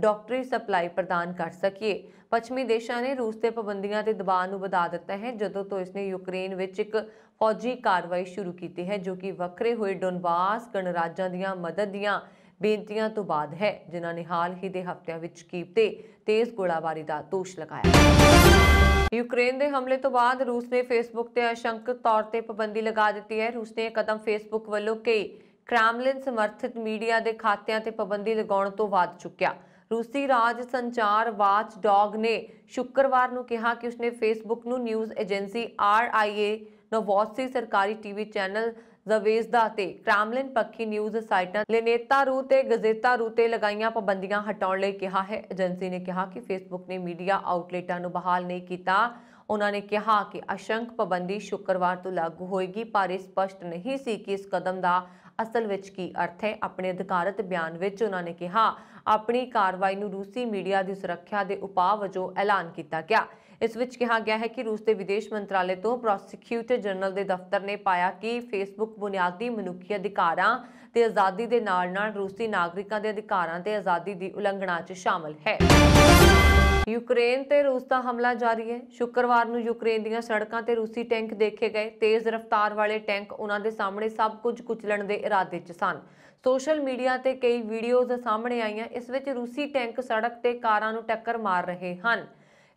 ਡਾਕਟਰੀ ਸਪਲਾਈ ਪ੍ਰਦਾਨ ਕਰ ਸਕੀਏ। ਪੱਛਮੀ ਦੇਸ਼ਾਂ ਨੇ ਰੂਸ ਤੇ ਪਾਬੰਦੀਆਂ ਤੇ ਦਬਾਅ ਨੂੰ ਵਧਾ ਦਿੱਤਾ ਹੈ, ਜਦੋਂ ਤੋਂ ਇਸਨੇ ਯੂਕਰੇਨ ਵਿੱਚ ਇੱਕ ਫੌਜੀ ਕਾਰਵਾਈ ਸ਼ੁਰੂ ਕੀਤੀ ਹੈ, ਜੋ ਕਿ ਵੱਖਰੇ ਹੋਏ ਡੋਨਬਾਸ ਗਣਰਾਜਾਂ ਦੀਆਂ ਮਦਦ ਦੀਆਂ ਬੇਨਤੀਆਂ ਤੋਂ ਬਾਅਦ ਹੈ, ਜਿਨ੍ਹਾਂ ਨੇ ਹਾਲ ਹੀ ਦੇ ਹਫ਼ਤਿਆਂ ਵਿੱਚ ਕੀਵ ਤੇ ਤੇਜ਼ ਗੋਲਾਬਾਰੀ ਦਾ ਦੋਸ਼ ਲਗਾਇਆ। ਯੂਕਰੇਨ ਦੇ ਹਮਲੇ ਤੋਂ ਬਾਅਦ ਰੂਸ ਨੇ ਫੇਸਬੁੱਕ ਤੇ ਅਸ਼ੰਕਿਤ ਤੌਰ ਤੇ ਪਾਬੰਦੀ ਲਗਾ ਦਿੱਤੀ ਹੈ। ਰੂਸ ਨੇ ਇਹ ਕਦਮ ਫੇਸਬੁੱਕ ਵੱਲੋਂ ਕਈ ਕ੍ਰੈਮਲਿਨ ਸਮਰਥਿਤ ਮੀਡੀਆ ਦੇ ਖਾਤਿਆਂ ਤੇ ਪਾਬੰਦੀ ਲਗਾਉਣ ਤੋਂ ਬਾਅਦ ਚੁੱਕਿਆ। ਰੂਸੀ ਰਾਜ ਸੰਚਾਰ ਵਾਚ ਡੌਗ ਨੇ ਸ਼ੁੱਕਰਵਾਰ ਨੂੰ ਕਿਹਾ ਕਿ ਉਸਨੇ ਫੇਸਬੁੱਕ ਨੂੰ ਨਿਊਜ਼ ਏਜੰਸੀ ਆਰਆਈਏ ਨੋਵੋਸੀ ਸਰਕਾਰੀ ਟੀਵੀ ਚੈਨਲ ਜ਼ਵੇਜ਼ਦਾ ਤੇ ਕ੍ਰੈਮਲਿਨ ਪੱਖੀ ਨਿਊਜ਼ ਸਾਈਟਾਂ ਲੈਨੇਤਾ ਰੂ ਤੇ ਗਜ਼ੇਤਾ ਰੂ ਤੇ ਲਗਾਈਆਂ ਪਾਬੰਦੀਆਂ ਹਟਾਉਣ ਲਈ ਕਿਹਾ ਹੈ। ਏਜੰਸੀ ਨੇ ਕਿਹਾ ਕਿ ਫੇਸਬੁੱਕ ਨੇ ਮੀਡੀਆ ਆਊਟਲੇਟਾਂ ਨੂੰ ਬਹਾਲ ਨਹੀਂ ਕੀਤਾ। ਉਹਨਾਂ ਨੇ ਕਿਹਾ ਕਿ ਅਸ਼ੰਕ ਪਾਬੰਦੀ ਸ਼ੁੱਕਰਵਾਰ ਤੋਂ ਲਾਗੂ ਹੋਏਗੀ, ਪਰ ਇਹ ਸਪਸ਼ਟ ਨਹੀਂ ਸੀ ਕਿ ਇਸ ਕਦਮ ਦਾ ਅਸਲ ਵਿੱਚ ਕੀ ਅਰਥ ਹੈ। ਆਪਣੇ ਅਧਿਕਾਰਤ ਬਿਆਨ ਵਿੱਚ ਉਹਨਾਂ ਨੇ ਕਿਹਾ ਆਪਣੀ ਕਾਰਵਾਈ ਨੂੰ ਰੂਸੀ ਮੀਡੀਆ ਦੀ ਸੁਰੱਖਿਆ ਦੇ ਉਪਾਅ ਵਜੋਂ ਐਲਾਨ ਕੀਤਾ ਗਿਆ। ਇਸ ਵਿੱਚ ਕਿਹਾ ਗਿਆ ਹੈ ਕਿ ਰੂਸ ਦੇ ਵਿਦੇਸ਼ ਮੰਤਰਾਲੇ ਤੋਂ ਪ੍ਰੋਸੀਕਿਊਟਰ ਜਨਰਲ ਦੇ ਦਫ਼ਤਰ ਨੇ ਪਾਇਆ ਕਿ ਫੇਸਬੁੱਕ ਬੁਨਿਆਦੀ ਮਨੁੱਖੀ ਅਧਿਕਾਰਾਂ ਤੇ ਆਜ਼ਾਦੀ ਦੇ ਨਾਲ-ਨਾਲ ਰੂਸੀ ਨਾਗਰਿਕਾਂ ਦੇ ਅਧਿਕਾਰਾਂ ਤੇ ਆਜ਼ਾਦੀ ਦੀ ਉਲੰਘਣਾ 'ਚ ਸ਼ਾਮਲ ਹੈ। ਯੂਕਰੇਨ ਤੇ ਰੂਸ ਦਾ ਹਮਲਾ ਜਾਰੀ ਹੈ। ਸ਼ੁੱਕਰਵਾਰ ਨੂੰ ਯੂਕਰੇਨ ਦੀਆਂ ਸੜਕਾਂ ਤੇ ਰੂਸੀ ਟੈਂਕ ਦੇਖੇ ਗਏ। ਤੇਜ਼ ਰਫ਼ਤਾਰ ਵਾਲੇ ਟੈਂਕ ਉਹਨਾਂ ਦੇ ਸਾਹਮਣੇ ਸਭ ਕੁਝ ਕੁਚਲਣ ਦੇ ਇਰਾਦੇ 'ਚ ਸਨ। ਸੋਸ਼ਲ ਮੀਡੀਆ ਤੇ ਕਈ ਵੀਡੀਓਜ਼ ਸਾਹਮਣੇ ਆਈਆਂ, ਇਸ ਵਿੱਚ ਰੂਸੀ ਟੈਂਕ ਸੜਕ ਤੇ ਕਾਰਾਂ ਨੂੰ ਟੱਕਰ ਮਾਰ ਰਹੇ ਹਨ।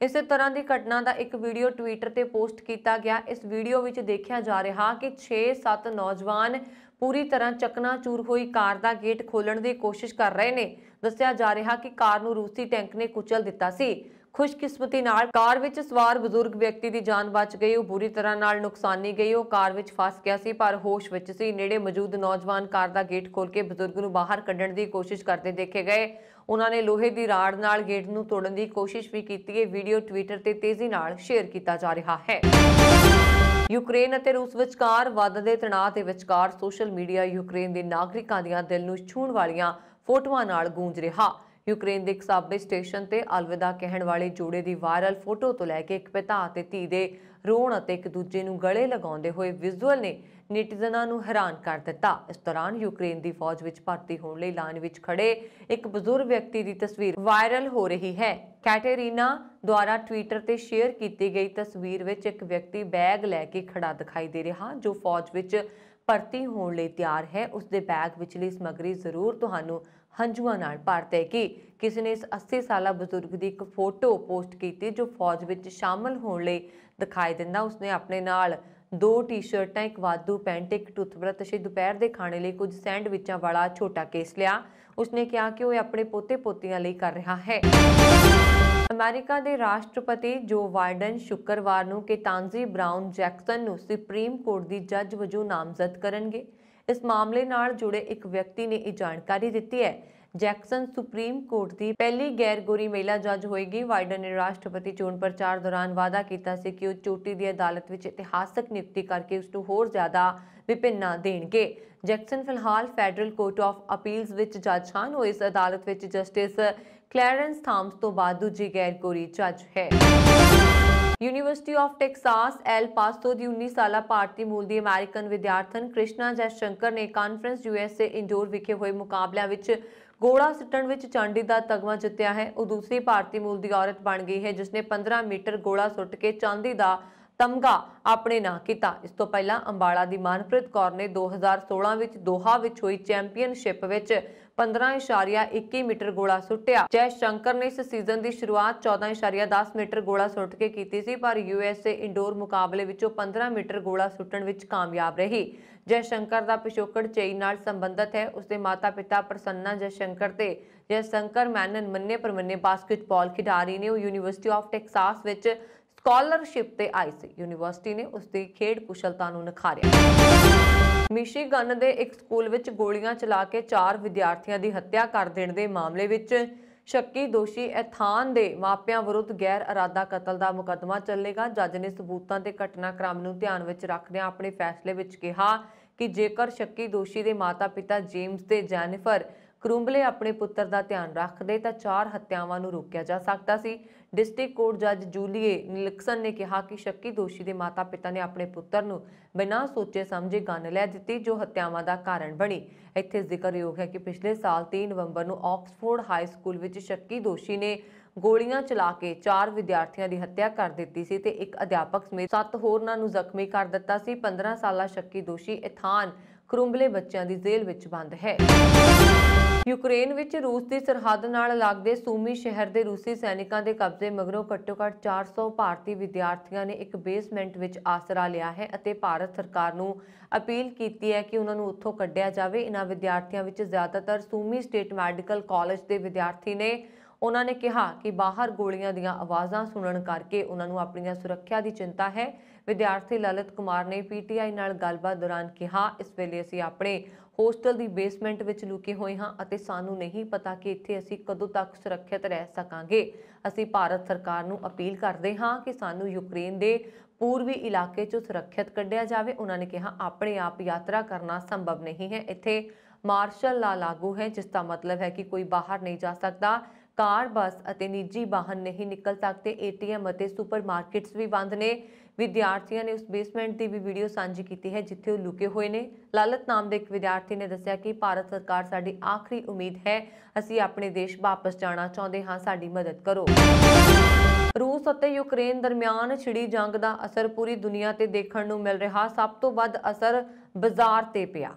ਇਸੇ ਤਰ੍ਹਾਂ ਦੀ ਘਟਨਾ ਦਾ ਇੱਕ ਵੀਡੀਓ ਟਵਿੱਟਰ ਤੇ ਪੋਸਟ ਕੀਤਾ ਗਿਆ। ਇਸ ਵੀਡੀਓ ਵਿੱਚ ਦੇਖਿਆ ਜਾ ਰਿਹਾ ਕਿ 6-7 ਨੌਜਵਾਨ ਪੂਰੀ ਤਰ੍ਹਾਂ ਚਕਨਾਚੂਰ ਹੋਈ ਕਾਰ ਦਾ ਗੇਟ ਖੋਲਣ ਦੀ ਕੋਸ਼ਿਸ਼ ਕਰ ਰਹੇ ਨੇ। ਦੱਸਿਆ ਜਾ ਰਿਹਾ ਕਿ ਕਾਰ ਨੂੰ ਰੂਸੀ ਟੈਂਕ ਨੇ ਕੁਚਲ ਦਿੱਤਾ ਸੀ। ਖੁਸ਼ਕਿਸਮਤੀ ਨਾਲ ਕਾਰ ਵਿੱਚ ਸਵਾਰ ਬਜ਼ੁਰਗ ਵਿਅਕਤੀ ਦੀ ਜਾਨ ਬਚ ਗਈ, ਉਹ ਬੁਰੀ ਤਰ੍ਹਾਂ ਨਾਲ ਨੁਕਸਾਨੀ ਗਈ। ਉਹ ਕਾਰ ਵਿੱਚ ਫਸ ਗਿਆ ਸੀ, ਪਰ ਹੋਸ਼ ਵਿੱਚ ਸੀ। ਨੇੜੇ ਮੌਜੂਦ ਨੌਜਵਾਨ ਕਾਰ ਦਾ ਗੇਟ ਖੋਲ ਕੇ ਬਜ਼ੁਰਗ ਨੂੰ ਬਾਹਰ ਕੱਢਣ ਦੀ ਕੋਸ਼ਿਸ਼ ਕਰਦੇ ਦੇਖੇ ਗਏ। ਉਹਨਾਂ ਨੇ ਲੋਹੇ ਦੀ ਰਾੜ ਨਾਲ ਗੇਟ ਨੂੰ ਤੋੜਨ ਦੀ ਕੋਸ਼ਿਸ਼ ਵੀ ਕੀਤੀ। ਹੈ ਵੀਡੀਓ ਟਵਿੱਟਰ ਤੇ ਤੇਜ਼ੀ ਨਾਲ ਸ਼ੇਅਰ ਕੀਤਾ ਜਾ ਰਿਹਾ ਹੈ। ਯੂਕਰੇਨ ਅਤੇ ਰੂਸ ਵਿਚਕਾਰ ਵੱਧਦੇ ਤਣਾਅ ਦੇ ਵਿਚਕਾਰ ਸੋਸ਼ਲ ਮੀਡੀਆ ਯੂਕਰੇਨ ਦੇ ਨਾਗਰਿਕਾਂ ਦੀਆਂ ਦਿਲ ਨੂੰ ਛੂਹਣ ਵਾਲੀਆਂ ਫੋਟੋਆਂ ਨਾਲ ਗੂੰਜ ਰਿਹਾ। ਯੂਕਰੇਨ ਦੇ ਇੱਕ ਸਾਬੇ ਸਟੇਸ਼ਨ ਤੇ ਅਲਵਿਦਾ ਕਹਿਣ ਵਾਲੇ ਜੋੜੇ ਦੀ ਵਾਇਰਲ ਫੋਟੋ ਤੋਂ ਲੈ ਕੇ ਇੱਕ ਪਿਤਾ ਅਤੇ ਧੀ ਦੇ ਰੋਣ ਅਤੇ ਇੱਕ ਦੂਜੇ ਨੂੰ ਗਲੇ ਲਗਾਉਂਦੇ ਹੋਏ ਵਿਜ਼ੂਅਲ ਨੇ ਨੈਟੀਜ਼ਨਾਂ ਨੂੰ ਹੈਰਾਨ ਕਰ ਦਿੱਤਾ। ਇਸ ਦੌਰਾਨ ਯੂਕਰੇਨ ਦੀ ਫੌਜ ਵਿੱਚ ਭਰਤੀ ਹੋਣ ਲਈ ਲਾਈਨ ਵਿੱਚ ਖੜੇ ਇੱਕ ਬਜ਼ੁਰਗ ਵਿਅਕਤੀ ਦੀ ਤਸਵੀਰ ਵਾਇਰਲ ਹੋ ਰਹੀ ਹੈ। ਕੈਟਰੀਨਾ ਦੁਆਰਾ ਟਵਿੱਟਰ ਤੇ ਸ਼ੇਅਰ ਕੀਤੀ ਗਈ ਤਸਵੀਰ ਵਿੱਚ ਇੱਕ ਵਿਅਕਤੀ ਬੈਗ ਲੈ ਕੇ ਖੜਾ ਦਿਖਾਈ ਦੇ ਰਿਹਾ, ਜੋ ਫੌਜ ਵਿੱਚ ਭਰਤੀ ਹੋਣ ਲਈ ਤਿਆਰ ਹੈ। ਉਸ ਦੇ ਬੈਗ ਵਿਚਲੀ ਸਮੱਗਰੀ ਜ਼ਰੂਰ ਤੁਹਾਨੂੰ ਹੰਝੂਆਂ ਨਾਲ ਭਰ ਦੇਗੀ ਕਿਸੇ ਨੇ ਇਸ 80 ਸਾਲਾ ਬਜ਼ੁਰਗ ਦੀ ਇੱਕ ਫੋਟੋ ਪੋਸਟ ਕੀਤੀ ਜੋ ਫੌਜ ਵਿੱਚ ਸ਼ਾਮਲ ਹੋਣ ਲਈ ਦਿਖਾਈ ਦਿੰਦਾ। ਉਸਨੇ ਆਪਣੇ ਨਾਲ ਦੋ ਟੀ-ਸ਼ਰਟਾਂ, ਇੱਕ ਵਾਧੂ ਪੈਂਟ, ਇੱਕ ਟੁੱਥਬਰਸ਼ ਅਤੇ ਦੁਪਹਿਰ ਦੇ ਖਾਣੇ ਲਈ ਕੁਝ ਸੈਂਡਵਿਚਾਂ ਵਾਲਾ ਛੋਟਾ ਕੇਸ ਲਿਆ। ਉਸਨੇ ਕਿਹਾ ਕਿ ਉਹ ਇਹ ਆਪਣੇ ਪੋਤੇ ਪੋਤੀਆਂ ਲਈ ਕਰ ਰਿਹਾ ਹੈ। ਅਮਰੀਕਾ ਦੇ ਰਾਸ਼ਟਰਪਤੀ ਜੋ ਬਾਈਡਨ ਸ਼ੁੱਕਰਵਾਰ ਨੂੰ ਕੇਤਾਂਜੀ ਬ੍ਰਾਊਨ ਜੈਕਸਨ ਨੂੰ ਸੁਪਰੀਮ ਕੋਰਟ ਦੀ ਜੱਜ ਵਜੋਂ ਨਾਮਜ਼ਦ ਕਰਨਗੇ। ਇਸ ਮਾਮਲੇ ਨਾਲ ਜੁੜੇ ਇੱਕ ਵਿਅਕਤੀ ਨੇ ਇਹ ਜਾਣਕਾਰੀ ਦਿੱਤੀ ਹੈ। ਜੈਕਸਨ ਸੁਪਰੀਮ ਕੋਰਟ ਦੀ ਪਹਿਲੀ ਗੈਰ ਗੋਰੀ ਮਹਿਲਾ ਜੱਜ ਹੋਏਗੀ। ਵਾਈਡਨ ਨੇ ਰਾਸ਼ਟਰਪਤੀ ਚੋਣ ਪ੍ਰਚਾਰ ਦੌਰਾਨ ਵਾਅਦਾ ਕੀਤਾ ਸੀ ਕਿ ਉਹ ਚੋਟੀ ਦੀ ਅਦਾਲਤ ਵਿੱਚ ਇਤਿਹਾਸਕ ਨਿਯੁਕਤੀ ਕਰਕੇ ਉਸ ਨੂੰ ਹੋਰ ਜ਼ਿਆਦਾ ਵਿਭਿੰਨਾ ਦੇਣਗੇ। ਜੈਕਸਨ ਫਿਲਹਾਲ ਫੈਡਰਲ ਕੋਰਟ ਆਫ ਅਪੀਲਸ ਵਿੱਚ ਜੱਜ ਹਨ। ਉਹ ਇਸ ਅਦਾਲਤ ਵਿੱਚ ਜਸਟਿਸ ਕਲੈਰੈਂਸ ਥਾਮਸ ਤੋਂ ਬਾਅਦ ਦੂਜੀ ਗੈਰ ਗੋਰੀ ਜੱਜ ਹੈ। University of Texas El Paso ਦੀ 19 ਸਾਲਾ ਭਾਰਤੀ ਮੂਲ ਦੀ ਅਮਰੀਕਨ ਵਿਦਿਆਰਥਣ ਕ੍ਰਿਸ਼ਨਾ ਜੈਸ਼ੰਕਰ ਨੇ ਕਾਨਫਰੰਸ ਯੂਐਸਏ ਇੰਡੋਰ ਵਿਖੇ ਹੋਏ ਮੁਕਾਬਲਿਆਂ ਵਿੱਚ ਗੋਲਾ ਸਿੱਟਣ ਵਿੱਚ ਚਾਂਦੀ ਦਾ ਤਗਮਾ ਜਿੱਤਿਆ ਹੈ। ਉਹ ਦੂਸਰੀ ਭਾਰਤੀ ਮੂਲ ਦੀ ਔਰਤ ਬਣ ਗਈ ਹੈ ਜਿਸ ਨੇ 15 ਮੀਟਰ ਗੋਲਾ ਸੁੱਟ ਕੇ ਚਾਂਦੀ ਦਾ ਤਮਗਾ ਆਪਣੇ ਨਾਂ ਕੀਤਾ। ਇਸ ਤੋਂ ਪਹਿਲਾਂ ਅੰਬਾਲਾ ਦੀ ਮਨਪ੍ਰੀਤ ਕੌਰ ਨੇ 2016 ਵਿੱਚ ਦੋਹਾ ਵਿੱਚ ਹੋਈ ਚੈਂਪੀਅਨਸ਼ਿਪ ਵਿੱਚ 15.21 ਮੀਟਰ ਗੋਲਾ ਸੁੱਟਿਆ। ਜੈ ਸ਼ੰਕਰ ਨੇ ਇਸ ਸੀਜ਼ਨ ਦੀ ਸ਼ੁਰੂਆਤ 14.10 ਮੀਟਰ ਗੋਲਾ ਸੁੱਟ ਕੇ ਕੀਤੀ ਸੀ, ਪਰ ਯੂਐਸਏ ਇੰਡੋਰ ਮੁਕਾਬਲੇ ਵਿੱਚੋਂ 15 ਮੀਟਰ ਗੋਲਾ ਸੁੱਟਣ ਵਿੱਚ ਕਾਮਯਾਬ ਰਹੀ। ਜੈ ਸ਼ੰਕਰ ਦਾ ਪਿਛੋਕੜ ਚੇਈ ਨਾਲ ਸੰਬੰਧਿਤ ਹੈ। ਉਸਦੇ ਮਾਤਾ-ਪਿਤਾ ਪ੍ਰਸੰਨਾ ਜੈ ਸ਼ੰਕਰ ਤੇ ਜੈ ਸ਼ੰਕਰ ਮੈਨਨ ਮੰਨੇ ਪਰਮੰਨੇ ਬਾਸਕਟਬਾਲ ਖਿਡਾਰੀ ਨੇ ਉਹ ਯੂਨੀਵਰਸਿਟੀ ਆਫ ਟੈਕਸਾਸ ਵਿੱਚ ਸਕਾਲਰਸ਼ਿਪ ਤੇ ਆਈ ਸੀ। ਯੂਨੀਵਰਸਿਟੀ ਨੇ ਉਸ ਦੀ ਖੇਡ ਕੁਸ਼ਲਤਾ ਨੂੰ ਨਿਖਾਰਿਆ। ਮਿਸ਼ੀਗਨ ਦੇ ਇੱਕ ਸਕੂਲ ਵਿੱਚ ਗੋਲੀਆਂ ਚਲਾ ਕੇ ਚਾਰ ਵਿਦਿਆਰਥੀਆਂ ਦੀ ਹੱਤਿਆ ਕਰ ਦੇਣ ਦੇ ਮਾਮਲੇ ਵਿੱਚ ਸ਼ੱਕੀ ਦੋਸ਼ੀ ਐਥਾਨ ਦੇ ਮਾਪਿਆਂ ਵਿਰੁੱਧ ਗੈਰ ਇਰਾਦਾ ਕਤਲ ਦਾ ਮੁਕੱਦਮਾ ਚੱਲੇਗਾ। ਜੱਜ ਨੇ ਸਬੂਤਾਂ ਤੇ ਘਟਨਾਕ੍ਰਮ ਨੂੰ ਧਿਆਨ ਵਿੱਚ ਰੱਖਦਿਆਂ ਆਪਣੇ ਫੈਸਲੇ ਵਿੱਚ ਕਿਹਾ ਕਿ ਜੇਕਰ ਸ਼ੱਕੀ ਦੋਸ਼ੀ ਦੇ ਮਾਤਾ-ਪਿਤਾ ਜੇਮਸ ਤੇ ਜੈਨੀਫਰ ਕਰੂੰਬਲੇ ਆਪਣੇ ਪੁੱਤਰ ਦਾ ਧਿਆਨ ਰੱਖਦੇ ਤਾਂ ਚਾਰ ਹੱਤਿਆਵਾਂ ਨੂੰ ਰੋਕਿਆ ਜਾ ਸਕਦਾ ਸੀ। ਡਿਸਟ੍ਰਿਕਟ ਕੋਰਟ ਜੱਜ ਜੂਲੀਏ ਨਿਲਕਸਨ ਨੇ ਕਿਹਾ ਕਿ ਸ਼ੱਕੀ ਦੋਸ਼ੀ ਦੇ ਮਾਤਾ-ਪਿਤਾ ਨੇ ਆਪਣੇ ਪੁੱਤਰ ਨੂੰ ਬਿਨਾਂ ਸੋਚੇ ਸਮਝੇ ਗੰਨ ਲੈ ਦਿੱਤੀ, ਜੋ ਹੱਤਿਆਵਾਂ ਦਾ ਕਾਰਨ ਬਣੀ। ਇੱਥੇ ਜ਼ਿਕਰਯੋਗ ਹੈ ਕਿ ਪਿਛਲੇ ਸਾਲ 3 ਨਵੰਬਰ ਨੂੰ ਆਕਸਫੋਰਡ ਹਾਈ ਸਕੂਲ ਵਿੱਚ ਸ਼ੱਕੀ ਦੋਸ਼ੀ ਨੇ ਗੋਲੀਆਂ ਚਲਾ ਕੇ ਚਾਰ ਵਿਦਿਆਰਥੀਆਂ ਦੀ ਹੱਤਿਆ ਕਰ ਦਿੱਤੀ ਸੀ ਤੇ ਇੱਕ ਅਧਿਆਪਕ ਸਮੇਤ ਸੱਤ ਹੋਰਨਾਂ ਨੂੰ ਜ਼ਖਮੀ ਕਰ ਦਿੱਤਾ ਸੀ। 15 ਸਾਲਾ ਸ਼ੱਕੀ ਦੋਸ਼ੀ ਇਥਾਨ ਕਰੁੰਬਲੇ ਬੱਚਿਆਂ ਦੀ ਜੇਲ੍ਹ ਵਿੱਚ ਬੰਦ ਹੈ। ਯੂਕਰੇਨ ਵਿੱਚ ਰੂਸ ਦੀ ਸਰਹੱਦ ਨਾਲ ਲੱਗਦੇ ਸੂਮੀ ਸ਼ਹਿਰ ਦੇ ਰੂਸੀ ਸੈਨਿਕਾਂ ਦੇ ਕਬਜ਼ੇ ਮਗਰੋਂ ਘੱਟੋ-ਘੱਟ 400 ਭਾਰਤੀ ਵਿਦਿਆਰਥੀਆਂ ਨੇ ਇੱਕ ਬੇਸਮੈਂਟ ਵਿੱਚ ਆਸਰਾ ਲਿਆ ਹੈ ਅਤੇ ਭਾਰਤ ਸਰਕਾਰ ਨੂੰ ਅਪੀਲ ਕੀਤੀ ਹੈ ਕਿ ਉਹਨਾਂ ਨੂੰ ਉੱਥੋਂ ਕੱਢਿਆ ਜਾਵੇ। ਇਹਨਾਂ ਵਿਦਿਆਰਥੀਆਂ ਵਿੱਚ ਜ਼ਿਆਦਾਤਰ ਸੂਮੀ ਸਟੇਟ ਮੈਡੀਕਲ ਕਾਲਜ ਦੇ ਵਿਦਿਆਰਥੀ ਨੇ। ਉਹਨਾਂ ਨੇ ਕਿਹਾ ਕਿ ਬਾਹਰ ਗੋਲੀਆਂ ਦੀਆਂ ਆਵਾਜ਼ਾਂ ਸੁਣਨ ਕਰਕੇ ਉਹਨਾਂ ਨੂੰ ਆਪਣੀਆਂ ਸੁਰੱਖਿਆ ਦੀ ਚਿੰਤਾ ਹੈ। ਵਿਦਿਆਰਥੀ ਲਲਿਤ ਕੁਮਾਰ ਨੇ ਪੀਟੀਆਈ ਨਾਲ ਗੱਲਬਾਤ ਦੌਰਾਨ ਕਿਹਾ, ਇਸ ਵੇਲੇ ਅਸੀਂ ਆਪਣੇ ਹੋਸਟਲ ਦੀ ਬੇਸਮੈਂਟ ਵਿੱਚ ਲੁਕੇ ਹੋਏ ਹਾਂ ਅਤੇ ਸਾਨੂੰ ਨਹੀਂ ਪਤਾ ਕਿ ਇੱਥੇ ਅਸੀਂ ਕਦੋਂ ਤੱਕ ਸੁਰੱਖਿਅਤ ਰਹਿ ਸਕਾਂਗੇ। ਅਸੀਂ ਭਾਰਤ ਸਰਕਾਰ ਨੂੰ ਅਪੀਲ ਕਰਦੇ ਹਾਂ ਕਿ ਸਾਨੂੰ ਯੂਕਰੇਨ ਦੇ ਪੂਰਬੀ ਇਲਾਕੇ 'ਚੋਂ ਸੁਰੱਖਿਅਤ ਕੱਢਿਆ ਜਾਵੇ। ਉਹਨਾਂ ਨੇ ਕਿਹਾ, ਆਪਣੇ ਆਪ ਯਾਤਰਾ ਕਰਨਾ ਸੰਭਵ ਨਹੀਂ ਹੈ। ਇੱਥੇ ਮਾਰਸ਼ਲ ਲਾ ਲਾਗੂ ਹੈ, ਜਿਸ ਦਾ ਮਤਲਬ ਹੈ ਕਿ ਕੋਈ ਬਾਹਰ ਨਹੀਂ ਜਾ ਸਕਦਾ। ਕਾਰ, ਬੱਸ ਅਤੇ ਨਿੱਜੀ ਵਾਹਨ ਨਹੀਂ ਨਿਕਲ ਸਕਦੇ। ਏਟੀਐਮ ਅਤੇ ਸੁਪਰਮਾਰਕਟਸ ਵੀ ਬੰਦ ਨੇ। ਵਿਦਿਆਰਥੀਆਂ ਨੇ ਉਸ ਬੇਸਮੈਂਟ ਦੀ ਵੀ ਵੀਡੀਓ ਸਾਂਝੀ ਕੀਤੀ ਹੈ, ਜਿੱਥੇ ਉਹ ਲੁਕੇ ਹੋਏ ਨੇ। ਲਾਲਤ ਨਾਮ ਦੇ ਇੱਕ ਵਿਦਿਆਰਥੀ ਨੇ ਦੱਸਿਆ ਕਿ ਭਾਰਤ ਸਰਕਾਰ ਸਾਡੀ ਆਖਰੀ ਉਮੀਦ ਹੈ। ਅਸੀਂ ਆਪਣੇ ਦੇਸ਼ ਵਾਪਸ ਜਾਣਾ ਚਾਹੁੰਦੇ ਹਾਂ। ਸਾਡੀ ਮਦਦ ਕਰੋ। ਰੂਸ ਅਤੇ ਯੂਕਰੇਨ ਦਰਮਿਆਨ ਛਿੜੀ ਜੰਗ ਦਾ ਅਸਰ ਪੂਰੀ ਦੁਨੀਆ ਤੇ ਦੇਖਣ ਨੂੰ ਮਿਲ ਰਿਹਾ। ਸਭ ਤੋਂ ਵੱਧ ਅਸਰ ਬਾਜ਼ਾਰ ਤੇ ਪਿਆ।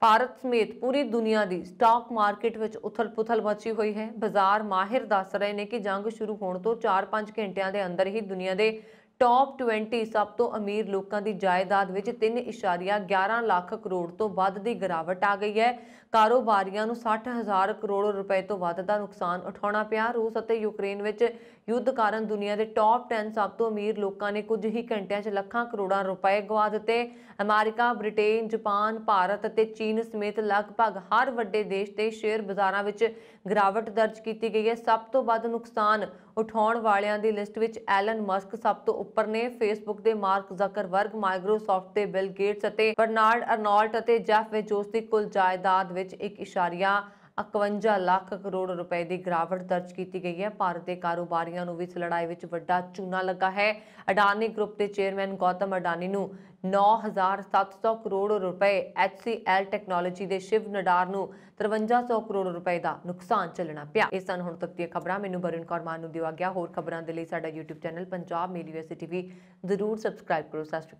ਭਾਰਤ ਸਮੇਤ ਪੂਰੀ ਦੁਨੀਆ ਦੀ ਸਟਾਕ ਮਾਰਕੀਟ ਵਿੱਚ ਉਥਲ-ਪੁਥਲ ਮਚੀ ਹੋਈ ਹੈ। ਬਾਜ਼ਾਰ ਮਾਹਿਰ ਦੱਸ ਰਹੇ ਨੇ ਕਿ ਜੰਗ ਸ਼ੁਰੂ ਹੋਣ ਤੋਂ 4-5 ਘੰਟਿਆਂ ਦੇ ਅੰਦਰ ਹੀ ਦੁਨੀਆ ਦੇ ਟੌਪ 20 ਸਭ ਤੋਂ ਅਮੀਰ ਲੋਕਾਂ ਦੀ ਜਾਇਦਾਦ ਵਿੱਚ 3.11 ਲੱਖ ਕਰੋੜ ਤੋਂ ਵੱਧ ਦੀ ਗਿਰਾਵਟ ਆ ਗਈ ਹੈ। ਕਾਰੋਬਾਰੀਆਂ ਨੂੰ 60000 ਕਰੋੜ ਰੁਪਏ ਤੋਂ ਵੱਧ ਦਾ ਨੁਕਸਾਨ ਉਠਾਉਣਾ ਪਿਆ। ਰੂਸ ਅਤੇ ਯੂਕਰੇਨ ਵਿੱਚ ਯੁੱਧ ਕਾਰਨ ਦੁਨੀਆ ਦੇ ਟੌਪ 10 ਸਭ ਤੋਂ ਅਮੀਰ ਲੋਕਾਂ ਨੇ ਕੁਝ ਹੀ ਘੰਟਿਆਂ 'ਚ ਲੱਖਾਂ ਕਰੋੜਾਂ ਰੁਪਏ ਗਵਾ ਦਿੱਤੇ। ਅਮਰੀਕਾ, ਬ੍ਰਿਟੇਨ, ਜਾਪਾਨ, ਭਾਰਤ ਅਤੇ ਚੀਨ ਸਮੇਤ ਲਗਭਗ ਹਰ ਵੱਡੇ ਦੇਸ਼ ਦੇ ਸ਼ੇਅਰ ਬਾਜ਼ਾਰਾਂ ਵਿੱਚ ਗਿਰਾਵਟ ਦਰਜ ਕੀਤੀ ਗਈ ਹੈ। ਸਭ ਤੋਂ ਵੱਧ ਨੁਕਸਾਨ ਉਠਾਉਣ ਵਾਲਿਆਂ ਦੀ ਲਿਸਟ ਵਿੱਚ ਐਲਨ ਮਸਕ ਸਭ ਤੋਂ ਉੱਪਰ ਨੇ। ਫੇਸਬੁੱਕ ਦੇ ਮਾਰਕ ਜ਼ਕਰਬਰਗ, ਮਾਈਕਰੋਸਾਫਟ ਦੇ ਬਿਲ ਗੇਟਸ ਅਤੇ ਬਰਨਾਰਡ ਅਰਨੋਲਟ ਅਤੇ ਜੈਫ ਵੇਜੋਸ ਦੀ ਕੁੱਲ ਜਾਇਦਾਦ ਵਿੱਚ 1.51 ਲੱਖ ਕਰੋੜ ਰੁਪਏ ਦੀ ਗਿਰਾਵਟ ਦਰਜ ਕੀਤੀ ਗਈ ਹੈ। ਭਾਰਤ ਦੇ ਕਾਰੋਬਾਰੀਆਂ ਨੂੰ ਵੀ ਇਸ ਲੜਾਈ ਵਿੱਚ ਵੱਡਾ ਚੂਨਾ ਲੱਗਾ ਹੈ। ਅਡਾਨੀ ਗਰੁੱਪ ਦੇ ਚੇਅਰਮੈਨ ਗੌਤਮ ਅਡਾਨੀ ਨੂੰ 9700 ਕਰੋੜ ਰੁਪਏ HCL ਟੈਕਨੋਲੋਜੀ ਦੇ ਸ਼ਿਵ ਨਡਾਰ ਨੂੰ 5300 ਕਰੋੜ ਰੁਪਏ ਦਾ ਨੁਕਸਾਨ ਝੱਲਣਾ ਪਿਆ। ਇਸ ਸਨ ਹੁਣ ਤੱਕ ਦੀਆਂ ਖਬਰਾਂ। ਮੈਨੂੰ ਬਰਨ ਕੌਰ ਮਾਨ ਨੂੰ ਦਿਵਾ ਗਿਆ ਹੋਰ ਖਬਰਾਂ ਦੇ ਲਈ ਸਾਡਾ YouTube channel Punjab media TV ਜ਼ਰੂਰ ਸਬਸਕ੍ਰਾਈਬ ਕਰੋ। ਸਤਿ ਸ਼੍ਰੀ ਅਕਾਲ।